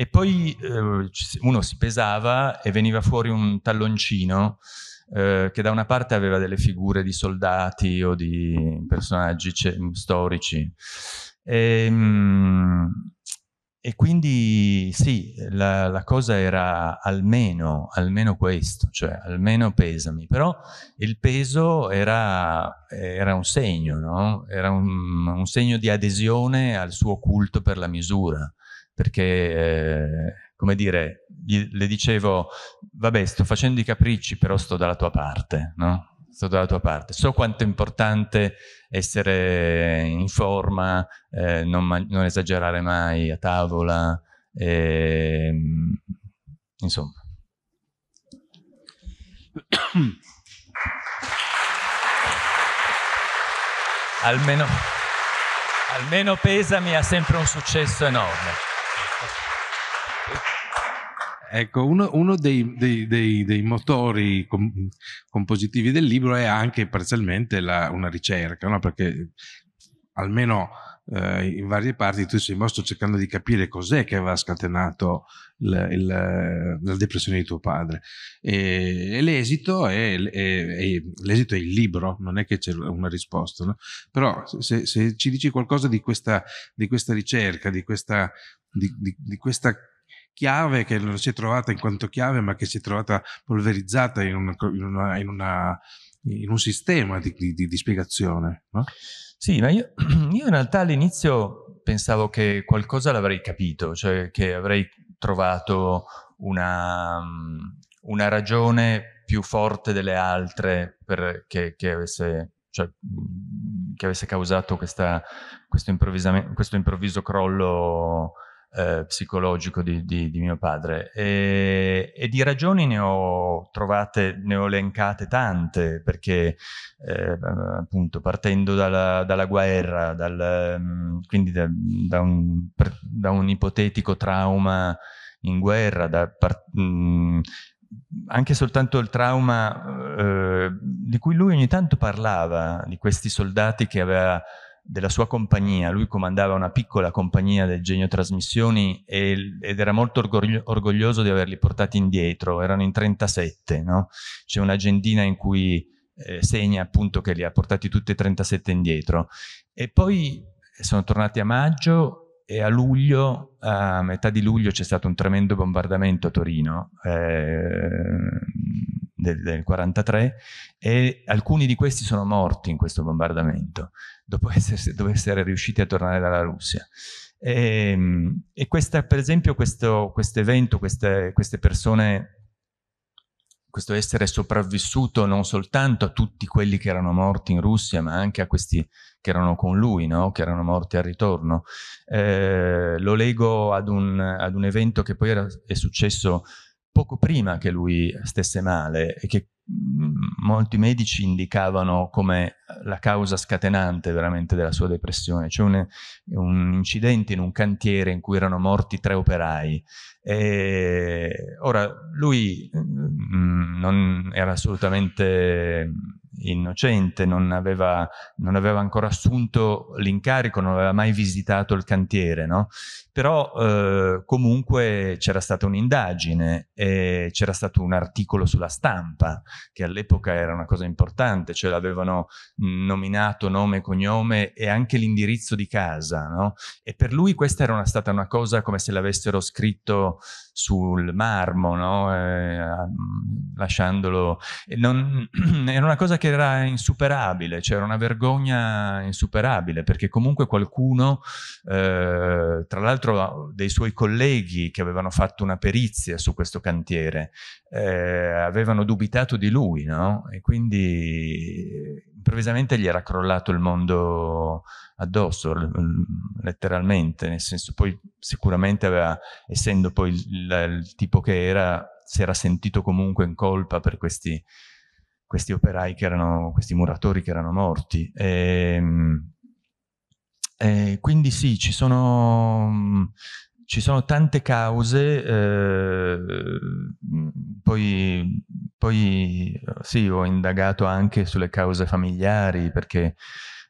e poi eh, uno si pesava e veniva fuori un talloncino eh, che da una parte aveva delle figure di soldati o di personaggi storici. E, ehm, e quindi sì, la, la, cosa era almeno, almeno questo, cioè almeno pesami, però il peso era, era un segno, no? era un, un, segno di adesione al suo culto per la misura, perché, eh, come dire, gli, le dicevo, vabbè, sto facendo i capricci, però sto dalla tua parte, no? sto dalla tua parte. So quanto è importante essere in forma, eh, non, non, esagerare mai a tavola, eh, insomma. almeno, almeno Pesami ha sempre un successo enorme. Ecco, uno, uno dei, dei, dei, dei, motori com, compositivi del libro è anche parzialmente la, una ricerca, no? perché almeno eh, in varie parti tu sei mosso cercando di capire cos'è che aveva scatenato il, il, la depressione di tuo padre. E, e l'esito, è, è, è, l'esito, è, il libro, non è che c'è una risposta. No? Però se, se, ci dici qualcosa di questa, di questa ricerca, di questa, di, di, di questa chiave che non si è trovata in quanto chiave, ma che si è trovata polverizzata in, una, in, una, in, una, in un sistema di, di, di spiegazione. No? Sì, ma io, io in realtà all'inizio pensavo che qualcosa l'avrei capito, cioè che avrei trovato una, una ragione più forte delle altre per, che, che, avesse, cioè, che avesse causato questa, questo, questo improvviso crollo eh, psicologico di, di, di, mio padre. E, e, di ragioni ne ho trovate, ne ho elencate tante perché eh, appunto partendo dalla, dalla guerra, dal, quindi da, da, un, da, un, ipotetico trauma in guerra, da, mh, mm, anche soltanto il trauma eh, di cui lui ogni tanto parlava, di questi soldati che aveva della sua compagnia, lui comandava una piccola compagnia del Genio Trasmissioni e, ed era molto orgoglio, orgoglioso di averli portati indietro, erano in 37, no? c'è un'agendina in cui eh, segna appunto che li ha portati tutti e 37 indietro. E poi sono tornati a maggio e a luglio, a metà di luglio c'è stato un tremendo bombardamento a Torino eh, del, del 43 e alcuni di questi sono morti in questo bombardamento dopo essere, dopo essere riusciti a tornare dalla Russia. E, ehm, e questa, per esempio questo evento, queste, queste persone questo essere sopravvissuto non soltanto a tutti quelli che erano morti in Russia, ma anche a questi che erano con lui, no? che erano morti al ritorno. Eh, lo lego ad un, ad un, evento che poi era, è successo poco prima che lui stesse male e che molti medici indicavano come la causa scatenante veramente della sua depressione. C'è un, un, incidente in un cantiere in cui erano morti tre operai. E ora, lui mm, non era assolutamente innocente, non aveva, non aveva ancora assunto l'incarico, non aveva mai visitato il cantiere, no? Però eh, comunque c'era stata un'indagine e c'era stato un articolo sulla stampa, che all'epoca era una cosa importante, cioè l'avevano nominato nome e cognome e anche l'indirizzo di casa, no? E per lui questa era una, stata una cosa come se l'avessero scritto sul marmo, no? eh, lasciandolo... Non, era una cosa che era insuperabile, c'era una vergogna insuperabile, perché comunque qualcuno, eh, tra l'altro dei suoi colleghi che avevano fatto una perizia su questo cantiere, eh, avevano dubitato di lui, no? E quindi improvvisamente gli era crollato il mondo addosso, letteralmente, nel senso poi sicuramente aveva, essendo poi il, il tipo che era, si era sentito comunque in colpa per questi, questi operai che erano, questi muratori che erano morti. E, ehm, e quindi sì, ci sono ci sono tante cause, eh, poi, poi sì, ho indagato anche sulle cause familiari perché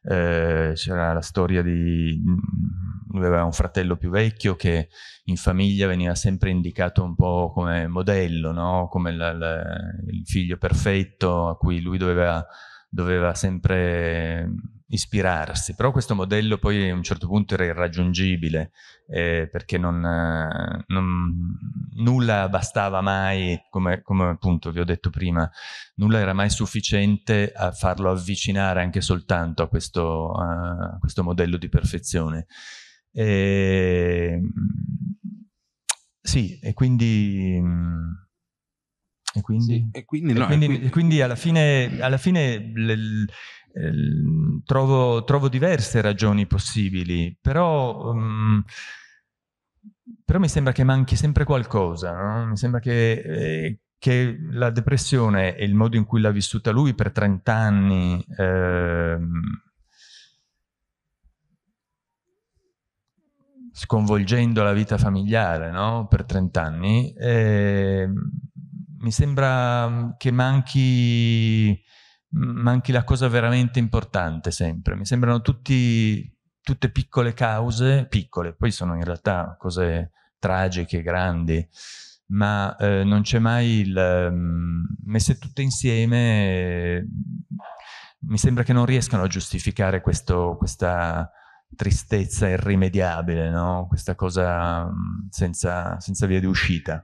eh, c'era la storia di... lui aveva un fratello più vecchio che in famiglia veniva sempre indicato un po' come modello, no? come la, la, il figlio perfetto a cui lui doveva, doveva sempre ispirarsi, però questo modello poi a un certo punto era irraggiungibile eh, perché non, non, nulla bastava mai, come, come, appunto vi ho detto prima, nulla era mai sufficiente a farlo avvicinare anche soltanto a questo, a questo modello di perfezione. E, sì, e quindi... E quindi, sì, e quindi, no, e quindi, quindi, quindi alla fine, alla fine le, Ehm, trovo, trovo, diverse ragioni possibili, però, um, però, mi sembra che manchi sempre qualcosa, no? mi sembra che, eh, che, la depressione e il modo in cui l'ha vissuta lui per 30 anni eh, sconvolgendo la vita familiare no? per 30 anni, eh, mi sembra che manchi manchi la cosa veramente importante sempre. Mi sembrano tutti, tutte piccole cause, piccole, poi sono in realtà cose tragiche, grandi, ma eh, non c'è mai il... Um, messe tutte insieme, eh, mi sembra che non riescano a giustificare questo, questa tristezza irrimediabile, no? questa cosa senza, senza via di uscita.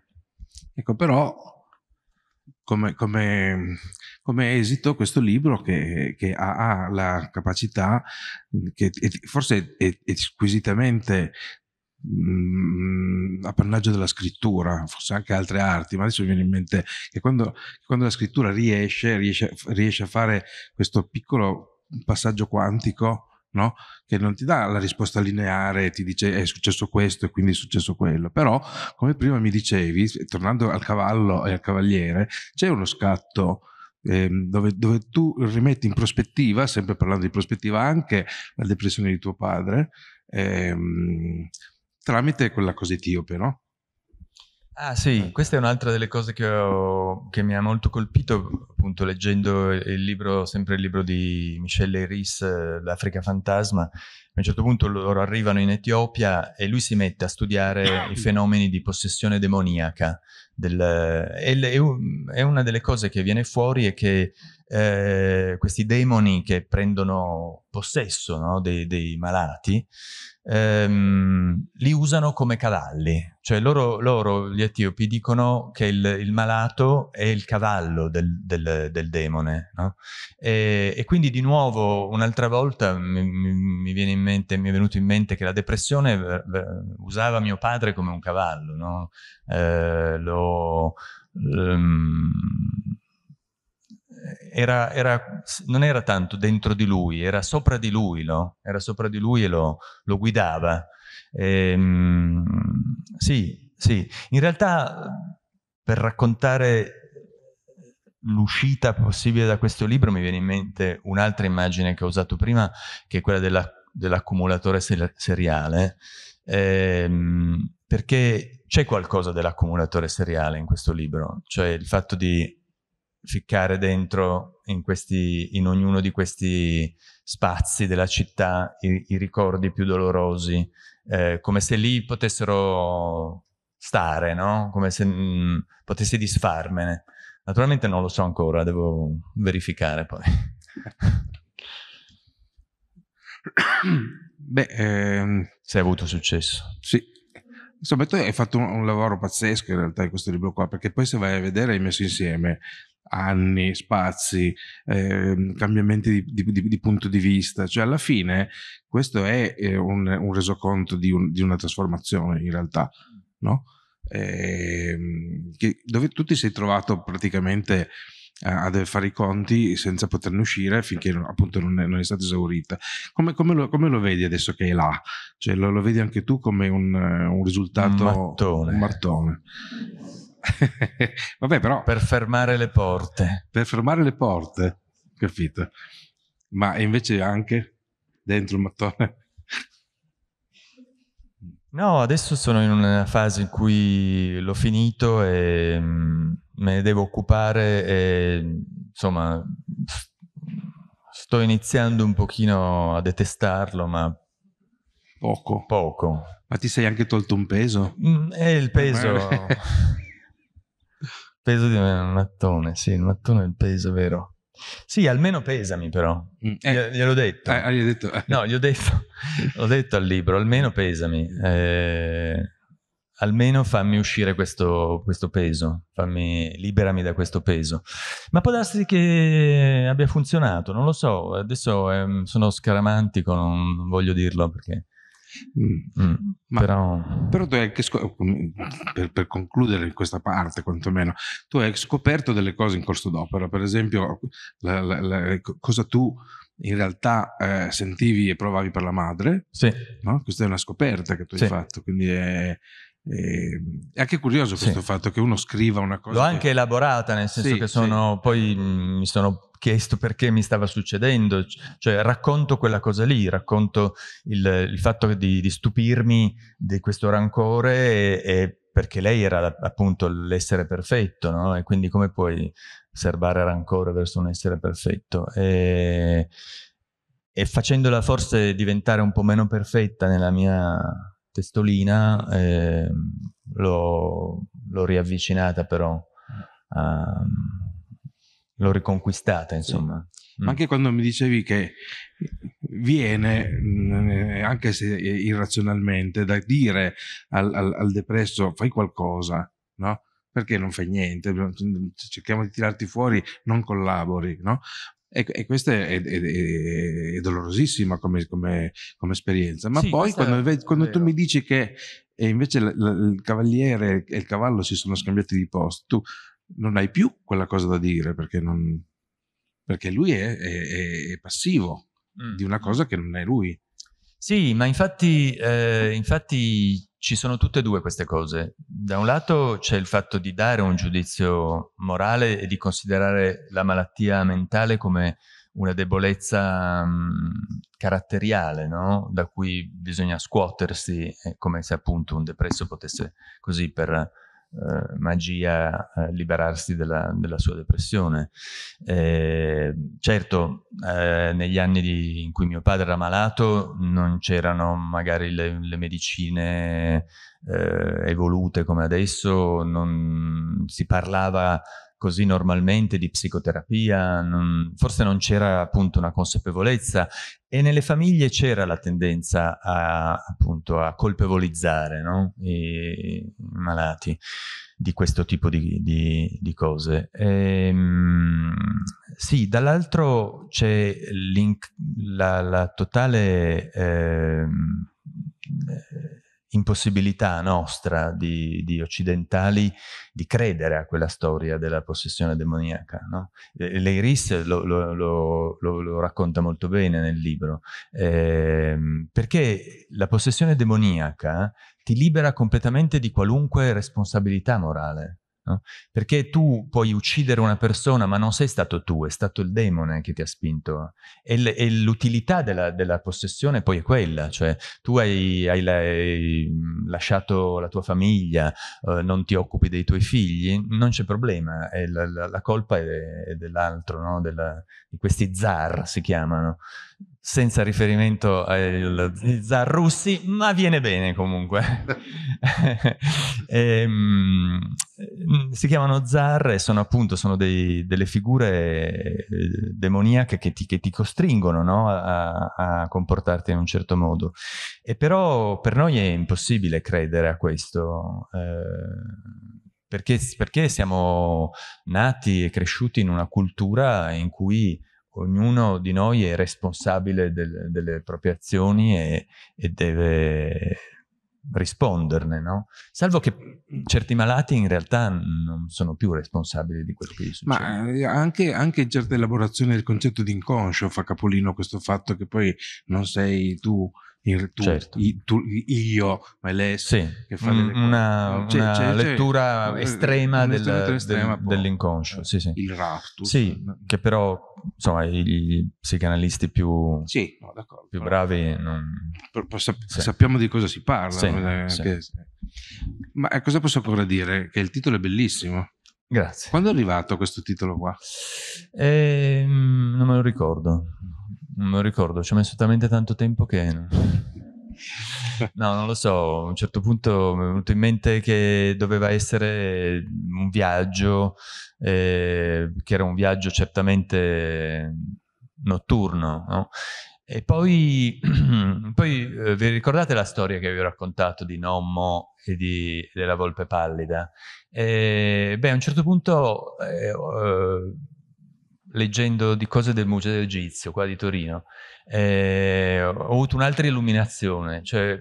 Ecco, però come, come, come esito questo libro che, che ha, ha, la capacità, che è, forse è, è squisitamente mh, appannaggio della scrittura, forse anche altre arti, ma adesso mi viene in mente che quando, quando la scrittura riesce, riesce, riesce a fare questo piccolo passaggio quantico, No? che non ti dà la risposta lineare, ti dice è successo questo e quindi è successo quello, però come prima mi dicevi, tornando al cavallo e al cavaliere, c'è uno scatto eh, dove, dove, tu rimetti in prospettiva, sempre parlando di prospettiva, anche la depressione di tuo padre, ehm, tramite quella cosa etiope, no? Ah sì, questa è un'altra delle cose che, ho, che, mi ha molto colpito, appunto leggendo il libro, sempre il libro di Michelle Iris, L'Africa Fantasma. A un certo punto loro arrivano in Etiopia e lui si mette a studiare i fenomeni di possessione demoniaca. Del, è una delle cose che viene fuori è che eh, questi demoni che prendono possesso no, dei, dei malati ehm, li usano come cavalli. Cioè loro, loro gli etiopi, dicono che il, il, malato è il cavallo del, del, del demone. No? E, e, quindi di nuovo, un'altra volta, mi, mi, viene in mente, mi è venuto in mente che la depressione usava mio padre come un cavallo. No? Eh, lo... Um, era, era, non era tanto dentro di lui, era sopra di lui, no? Era sopra di lui e lo, lo guidava. Ehm, sì, sì. In realtà, per raccontare l'uscita possibile da questo libro, mi viene in mente un'altra immagine che ho usato prima, che è quella della, dell'accumulatore seriale, ehm, perché c'è qualcosa dell'accumulatore seriale in questo libro, cioè il fatto di ficcare dentro in, questi, in ognuno di questi spazi della città i, i ricordi più dolorosi, eh, come se lì potessero stare, no? come se mh, mm, potessi disfarmene. Naturalmente non lo so ancora, devo verificare poi. Beh, ehm, se hai avuto successo. Sì. Insomma, tu hai fatto un, un, lavoro pazzesco in realtà in questo libro qua, perché poi se vai a vedere hai messo insieme anni, spazi, eh, cambiamenti di, di, di, punto di vista, cioè alla fine questo è eh, un, un resoconto di, un, di, una trasformazione in realtà, no? Eh, che, dove tu ti sei trovato praticamente a, a fare i conti senza poterne uscire finché appunto non è, non è stata esaurita. Come, come, lo, come, lo, vedi adesso che è là? Cioè, lo, lo vedi anche tu come un, un risultato... Un mattone. Un mattone. Vabbè, però. Per fermare le porte. Per fermare le porte, capito? Ma invece anche dentro il mattone. No, adesso sono in una fase in cui l'ho finito e mm, me ne devo occupare e insomma sto iniziando un pochino a detestarlo, ma poco. Poco. Ma ti sei anche tolto un peso? Mm, è il peso. peso di un mattone, sì, il mattone è il peso, vero? Sì, almeno pesami però. Mm, eh, gliel'ho detto. Eh, detto. No, gli ho detto, ho detto al libro, almeno pesami. Eh, almeno fammi uscire questo, questo, peso, fammi, liberami da questo peso. Ma può darsi che abbia funzionato, non lo so. Adesso eh, sono scaramantico, non voglio dirlo perché Mm. Mm. Ma, però... però tu hai anche scoperto, per, per, concludere questa parte quantomeno, tu hai scoperto delle cose in corso d'opera, per esempio la, la, la, cosa tu in realtà eh, sentivi e provavi per la madre, sì. no? questa è una scoperta che tu sì. hai fatto, quindi è, è anche curioso questo sì. fatto che uno scriva una cosa. L'ho che... anche elaborata, nel senso sì, che sono, sì. poi mh, mi sono chiesto perché mi stava succedendo, cioè racconto quella cosa lì, racconto il, il fatto di, di, stupirmi di questo rancore e, e perché lei era appunto l'essere perfetto, no? E quindi come puoi serbare rancore verso un essere perfetto? E, e facendola forse diventare un po' meno perfetta nella mia testolina, eh, l'ho riavvicinata però a l'ho riconquistata, insomma. Sì. Ma anche quando mi dicevi che viene, mm, anche se irrazionalmente, da dire al, al, al depresso fai qualcosa, no? Perché non fai niente? Cerchiamo di tirarti fuori, non collabori, no? E, questa è, è, è, dolorosissima come, come, come, esperienza. Ma sì, poi quando, quando tu mi dici che invece l, l, il cavaliere e il cavallo si sono scambiati di posto, tu non hai più quella cosa da dire perché, non, perché lui è, è, è passivo mm. di una cosa che non è lui. Sì, ma infatti, eh, infatti ci sono tutte e due queste cose. Da un lato c'è il fatto di dare un giudizio morale e di considerare la malattia mentale come una debolezza mh, caratteriale, no? da cui bisogna scuotersi, come se appunto un depresso potesse così per eh, magia eh, liberarsi della, della, sua depressione. Eh, certo, eh, negli anni di, in cui mio padre era malato non c'erano magari le, le medicine eh, evolute come adesso, non si parlava così normalmente di psicoterapia, non, forse non c'era appunto una consapevolezza e nelle famiglie c'era la tendenza a, appunto, a colpevolizzare no? I, malati di questo tipo di, di, di cose. E, ehm, sì, dall'altro c'è la, la, totale... Eh, impossibilità nostra di, di, occidentali di credere a quella storia della possessione demoniaca. No? Leiris lo, lo, lo, lo, racconta molto bene nel libro, eh, perché la possessione demoniaca ti libera completamente di qualunque responsabilità morale. No? Perché tu puoi uccidere una persona, ma non sei stato tu, è stato il demone che ti ha spinto. E, l'utilità della, della, possessione poi è quella, cioè tu hai, hai, hai lasciato la tua famiglia, eh, non ti occupi dei tuoi figli, non c'è problema, la, la, la, colpa è, è dell'altro, no? di questi zar si chiamano senza riferimento ai zar russi, ma viene bene comunque. e, um, si chiamano zar e sono appunto sono dei, delle figure eh, demoniache che ti, che ti costringono no? a, a, comportarti in un certo modo. E però per noi è impossibile credere a questo. Eh, perché, perché siamo nati e cresciuti in una cultura in cui ognuno di noi è responsabile del, delle proprie azioni e, e deve risponderne, no? Salvo che certi malati in realtà non sono più responsabili di quello che gli succede. Ma eh, anche, anche in certe elaborazioni del concetto di inconscio fa capolino questo fatto che poi non sei tu il, tu, certo. i, tu, io, ma è lei sì, che fa delle una, c'è, una c'è, lettura c'è, estrema, del, estrema del, dell'inconscio. Sì, sì. Il raptus. Sì, che però insomma i psicanalisti più, sì, no, più bravi. Non... Sap- sì. Sappiamo di cosa si parla. Sì, no? che... Ma eh, cosa posso ancora dire? Che il titolo è bellissimo. Grazie. Quando è arrivato questo titolo qua? Eh, non me lo ricordo. Non me lo ricordo, ci ho messo talmente tanto tempo che... No, non lo so, a un certo punto mi è venuto in mente che doveva essere un viaggio, eh, che era un viaggio certamente notturno, no? E poi, poi eh, vi ricordate la storia che vi ho raccontato di Nommo e di, della Volpe Pallida? E, beh, a un certo punto, eh, eh, leggendo di cose del Museo Egizio, qua di Torino, eh, ho avuto un'altra illuminazione, cioè,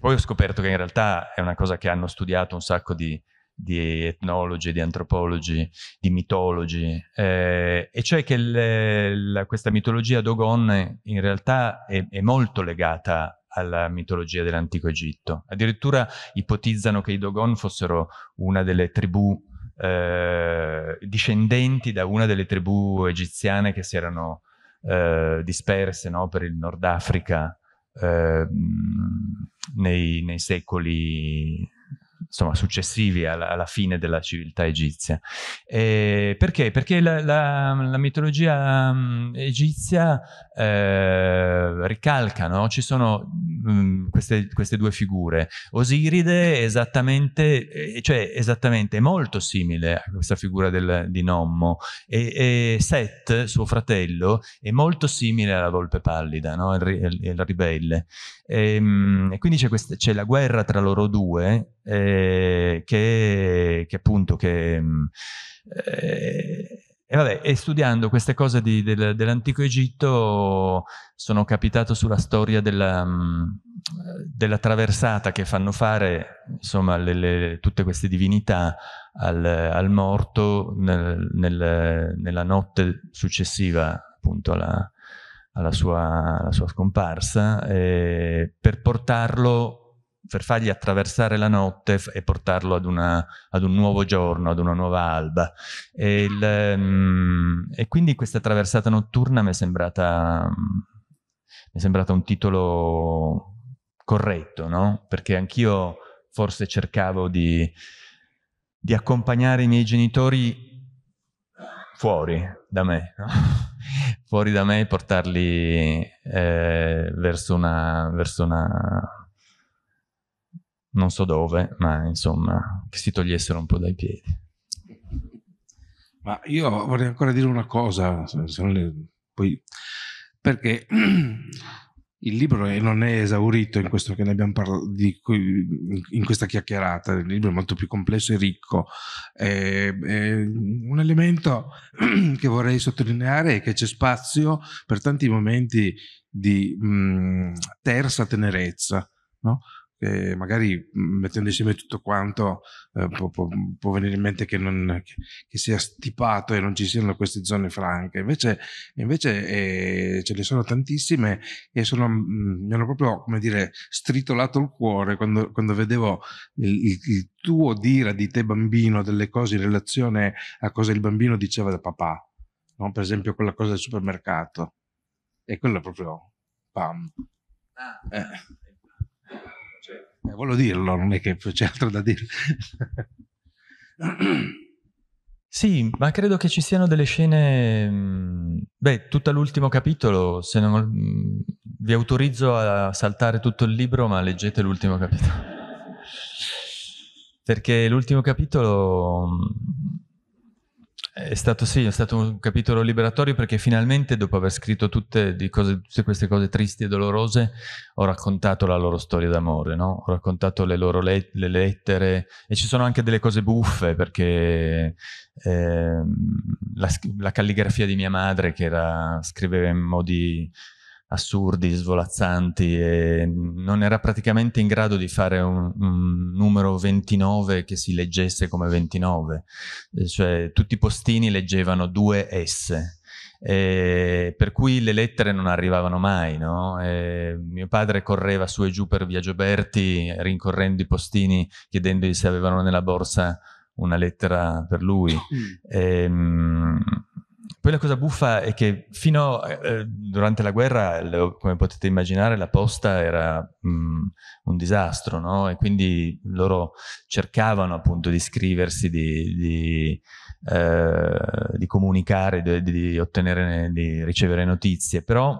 poi ho scoperto che in realtà è una cosa che hanno studiato un sacco di, di etnologi, di antropologi, di mitologi, eh, e cioè che le, la, questa mitologia Dogon in realtà è, è, molto legata alla mitologia dell'antico Egitto. Addirittura ipotizzano che i Dogon fossero una delle tribù eh, discendenti da una delle tribù egiziane che si erano eh, disperse no, per il Nord Africa eh, nei, nei, secoli insomma, successivi alla, alla, fine della civiltà egizia. E perché? Perché la, la, la mitologia um, egizia eh, ricalca, no? ci sono um, queste, queste, due figure. Osiride esattamente, eh, cioè esattamente molto simile a questa figura del, di Nommo e, e, Set, suo fratello, è molto simile alla volpe pallida, no? il, il, il, ribelle. E, um, e quindi c'è, la guerra tra loro due eh, che, che, appunto che, mm, eh, e, vabbè, e studiando queste cose del, dell'antico Egitto sono capitato sulla storia della, mm, della traversata che fanno fare insomma le, le, tutte queste divinità al, al morto nel, nel, nella notte successiva appunto alla, alla, sua, alla sua, scomparsa eh, per portarlo per fargli attraversare la notte e portarlo ad, una, ad un nuovo giorno, ad una nuova alba. E, il, um, e quindi questa traversata notturna mi è sembrata, mi è sembrata un titolo corretto, no? Perché anch'io forse cercavo di, di accompagnare i miei genitori fuori da me, no? Fuori da me e portarli eh, verso, una, verso una non so dove, ma insomma, che si togliessero un po' dai piedi. Ma io vorrei ancora dire una cosa, poi, perché il libro non è esaurito in abbiamo parlato, in questa chiacchierata, il libro è molto più complesso e ricco. È, è un elemento che vorrei sottolineare è che c'è spazio per tanti momenti di mh, terza tenerezza, no? Che magari mm, mettendo insieme tutto quanto eh, può, può, può, venire in mente che, non, che, che, sia stipato e non ci siano queste zone franche, invece, invece eh, ce ne sono tantissime e sono, mh, mm, mi hanno proprio, come dire, stritolato il cuore quando, quando vedevo il, il, il, tuo dire di te bambino delle cose in relazione a cosa il bambino diceva da papà, no? per esempio quella cosa del supermercato, e quello è proprio, pam. Ah. Eh. Eh, voglio dirlo, non è che c'è altro da dire. Sì, ma credo che ci siano delle scene... Mm, beh, tutto l'ultimo capitolo, se non... Mm, vi autorizzo a saltare tutto il libro, ma leggete l'ultimo capitolo. Perché l'ultimo capitolo mm, è stato, sì, è stato un capitolo liberatorio perché finalmente dopo aver scritto tutte, cose, tutte queste cose tristi e dolorose ho raccontato la loro storia d'amore, no? ho raccontato le loro let le lettere e ci sono anche delle cose buffe perché eh, la, la, calligrafia di mia madre che era, scriveva in modi assurdi, svolazzanti e non era praticamente in grado di fare un, un numero 29 che si leggesse come 29, cioè tutti i postini leggevano 2S. Eh, per cui le lettere non arrivavano mai. No? Eh, mio padre correva su e giù per via Gioberti rincorrendo i postini chiedendogli se avevano nella borsa una lettera per lui. Mm. Eh, poi la cosa buffa è che fino a, eh, durante la guerra, come potete immaginare, la posta era mh, mm, un disastro, no? E quindi loro cercavano appunto di scriversi, di, di, eh, di comunicare, di, di, ottenere, di ricevere notizie, però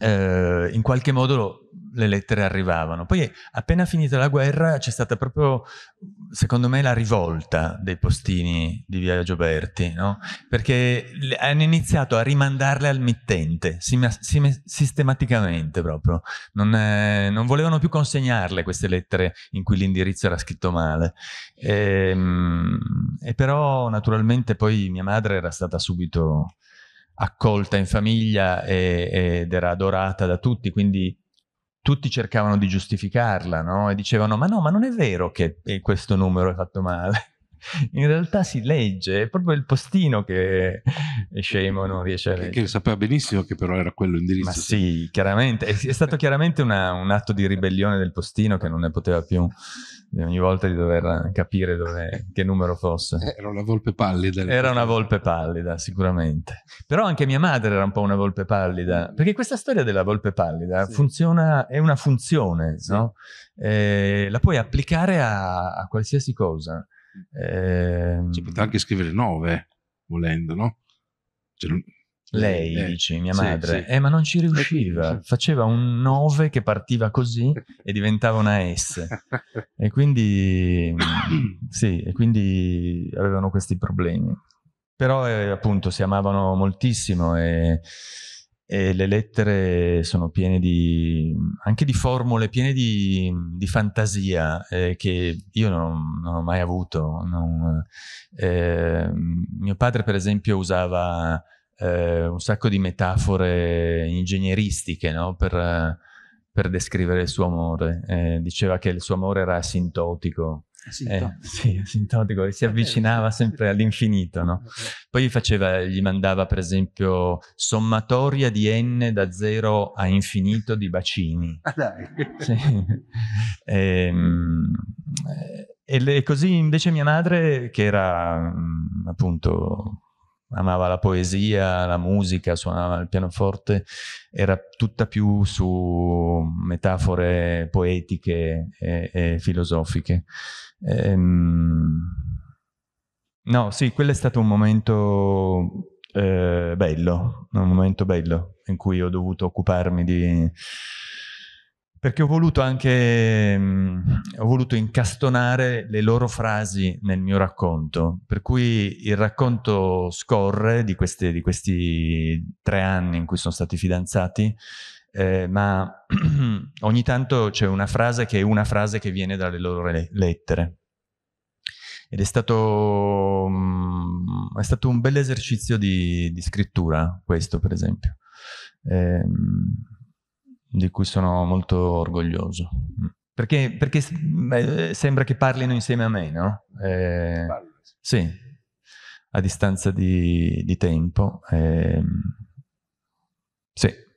eh, in qualche modo le lettere arrivavano. Poi appena finita la guerra c'è stata proprio, secondo me, la rivolta dei postini di Via Gioberti, no? perché hanno iniziato a rimandarle al mittente, sistematicamente proprio. Non, eh, non, volevano più consegnarle queste lettere in cui l'indirizzo era scritto male. E, ehm, e però naturalmente poi mia madre era stata subito accolta in famiglia e, ed era adorata da tutti, quindi tutti cercavano di giustificarla, no? E dicevano, ma no, ma non è vero che questo numero è fatto male. In realtà si legge, è proprio il postino che è scemo, non riesce a leggere. Che, sapeva benissimo che però era quello l'indirizzo. Ma sì, chiaramente, è, è stato chiaramente una, un atto di ribellione del postino che non ne poteva più ogni volta di dover capire che numero fosse. Eh, era una volpe pallida. Era una volpe pallida, sicuramente. Però anche mia madre era un po' una volpe pallida, perché questa storia della volpe pallida sì. funziona, è una funzione, sì. no? eh, la puoi applicare a, a qualsiasi cosa. Eh, Ci poteva anche scrivere 9, volendo, no? Cioè, lei, eh, dici, mia madre, sì, sì. Eh, ma non ci riusciva, faceva un 9 che partiva così e diventava una S. e quindi, sì, e quindi avevano questi problemi. Però eh, appunto si amavano moltissimo e, e, le lettere sono piene di, anche di formule, piene di, di fantasia eh, che io non, non, ho mai avuto. Non, eh, mio padre per esempio usava eh, un sacco di metafore ingegneristiche no? per, per, descrivere il suo amore. Eh, diceva che il suo amore era asintotico. Eh, sì, asintotico, si avvicinava sempre all'infinito, no? Poi faceva, gli mandava per esempio sommatoria di n da 0 a infinito di bacini. Ah dai! Sì. Ehm, e, e, così invece mia madre, che era appunto amava la poesia, la musica, suonava il pianoforte, era tutta più su metafore poetiche e, e filosofiche. Ehm, no, sì, quello è stato un momento eh, bello, un momento bello in cui ho dovuto occuparmi di perché ho voluto anche, mh, mm, ho voluto incastonare le loro frasi nel mio racconto, per cui il racconto scorre di, queste, di questi tre anni in cui sono stati fidanzati, eh, ma ogni tanto c'è una frase che è una frase che viene dalle loro lettere. Ed è stato, mh, mm, è stato un bel esercizio di, di scrittura, questo per esempio. Eh, di cui sono molto orgoglioso. Perché, perché beh, sembra che parlino insieme a me, no? Eh, sì, a distanza di, di tempo. Eh, sì.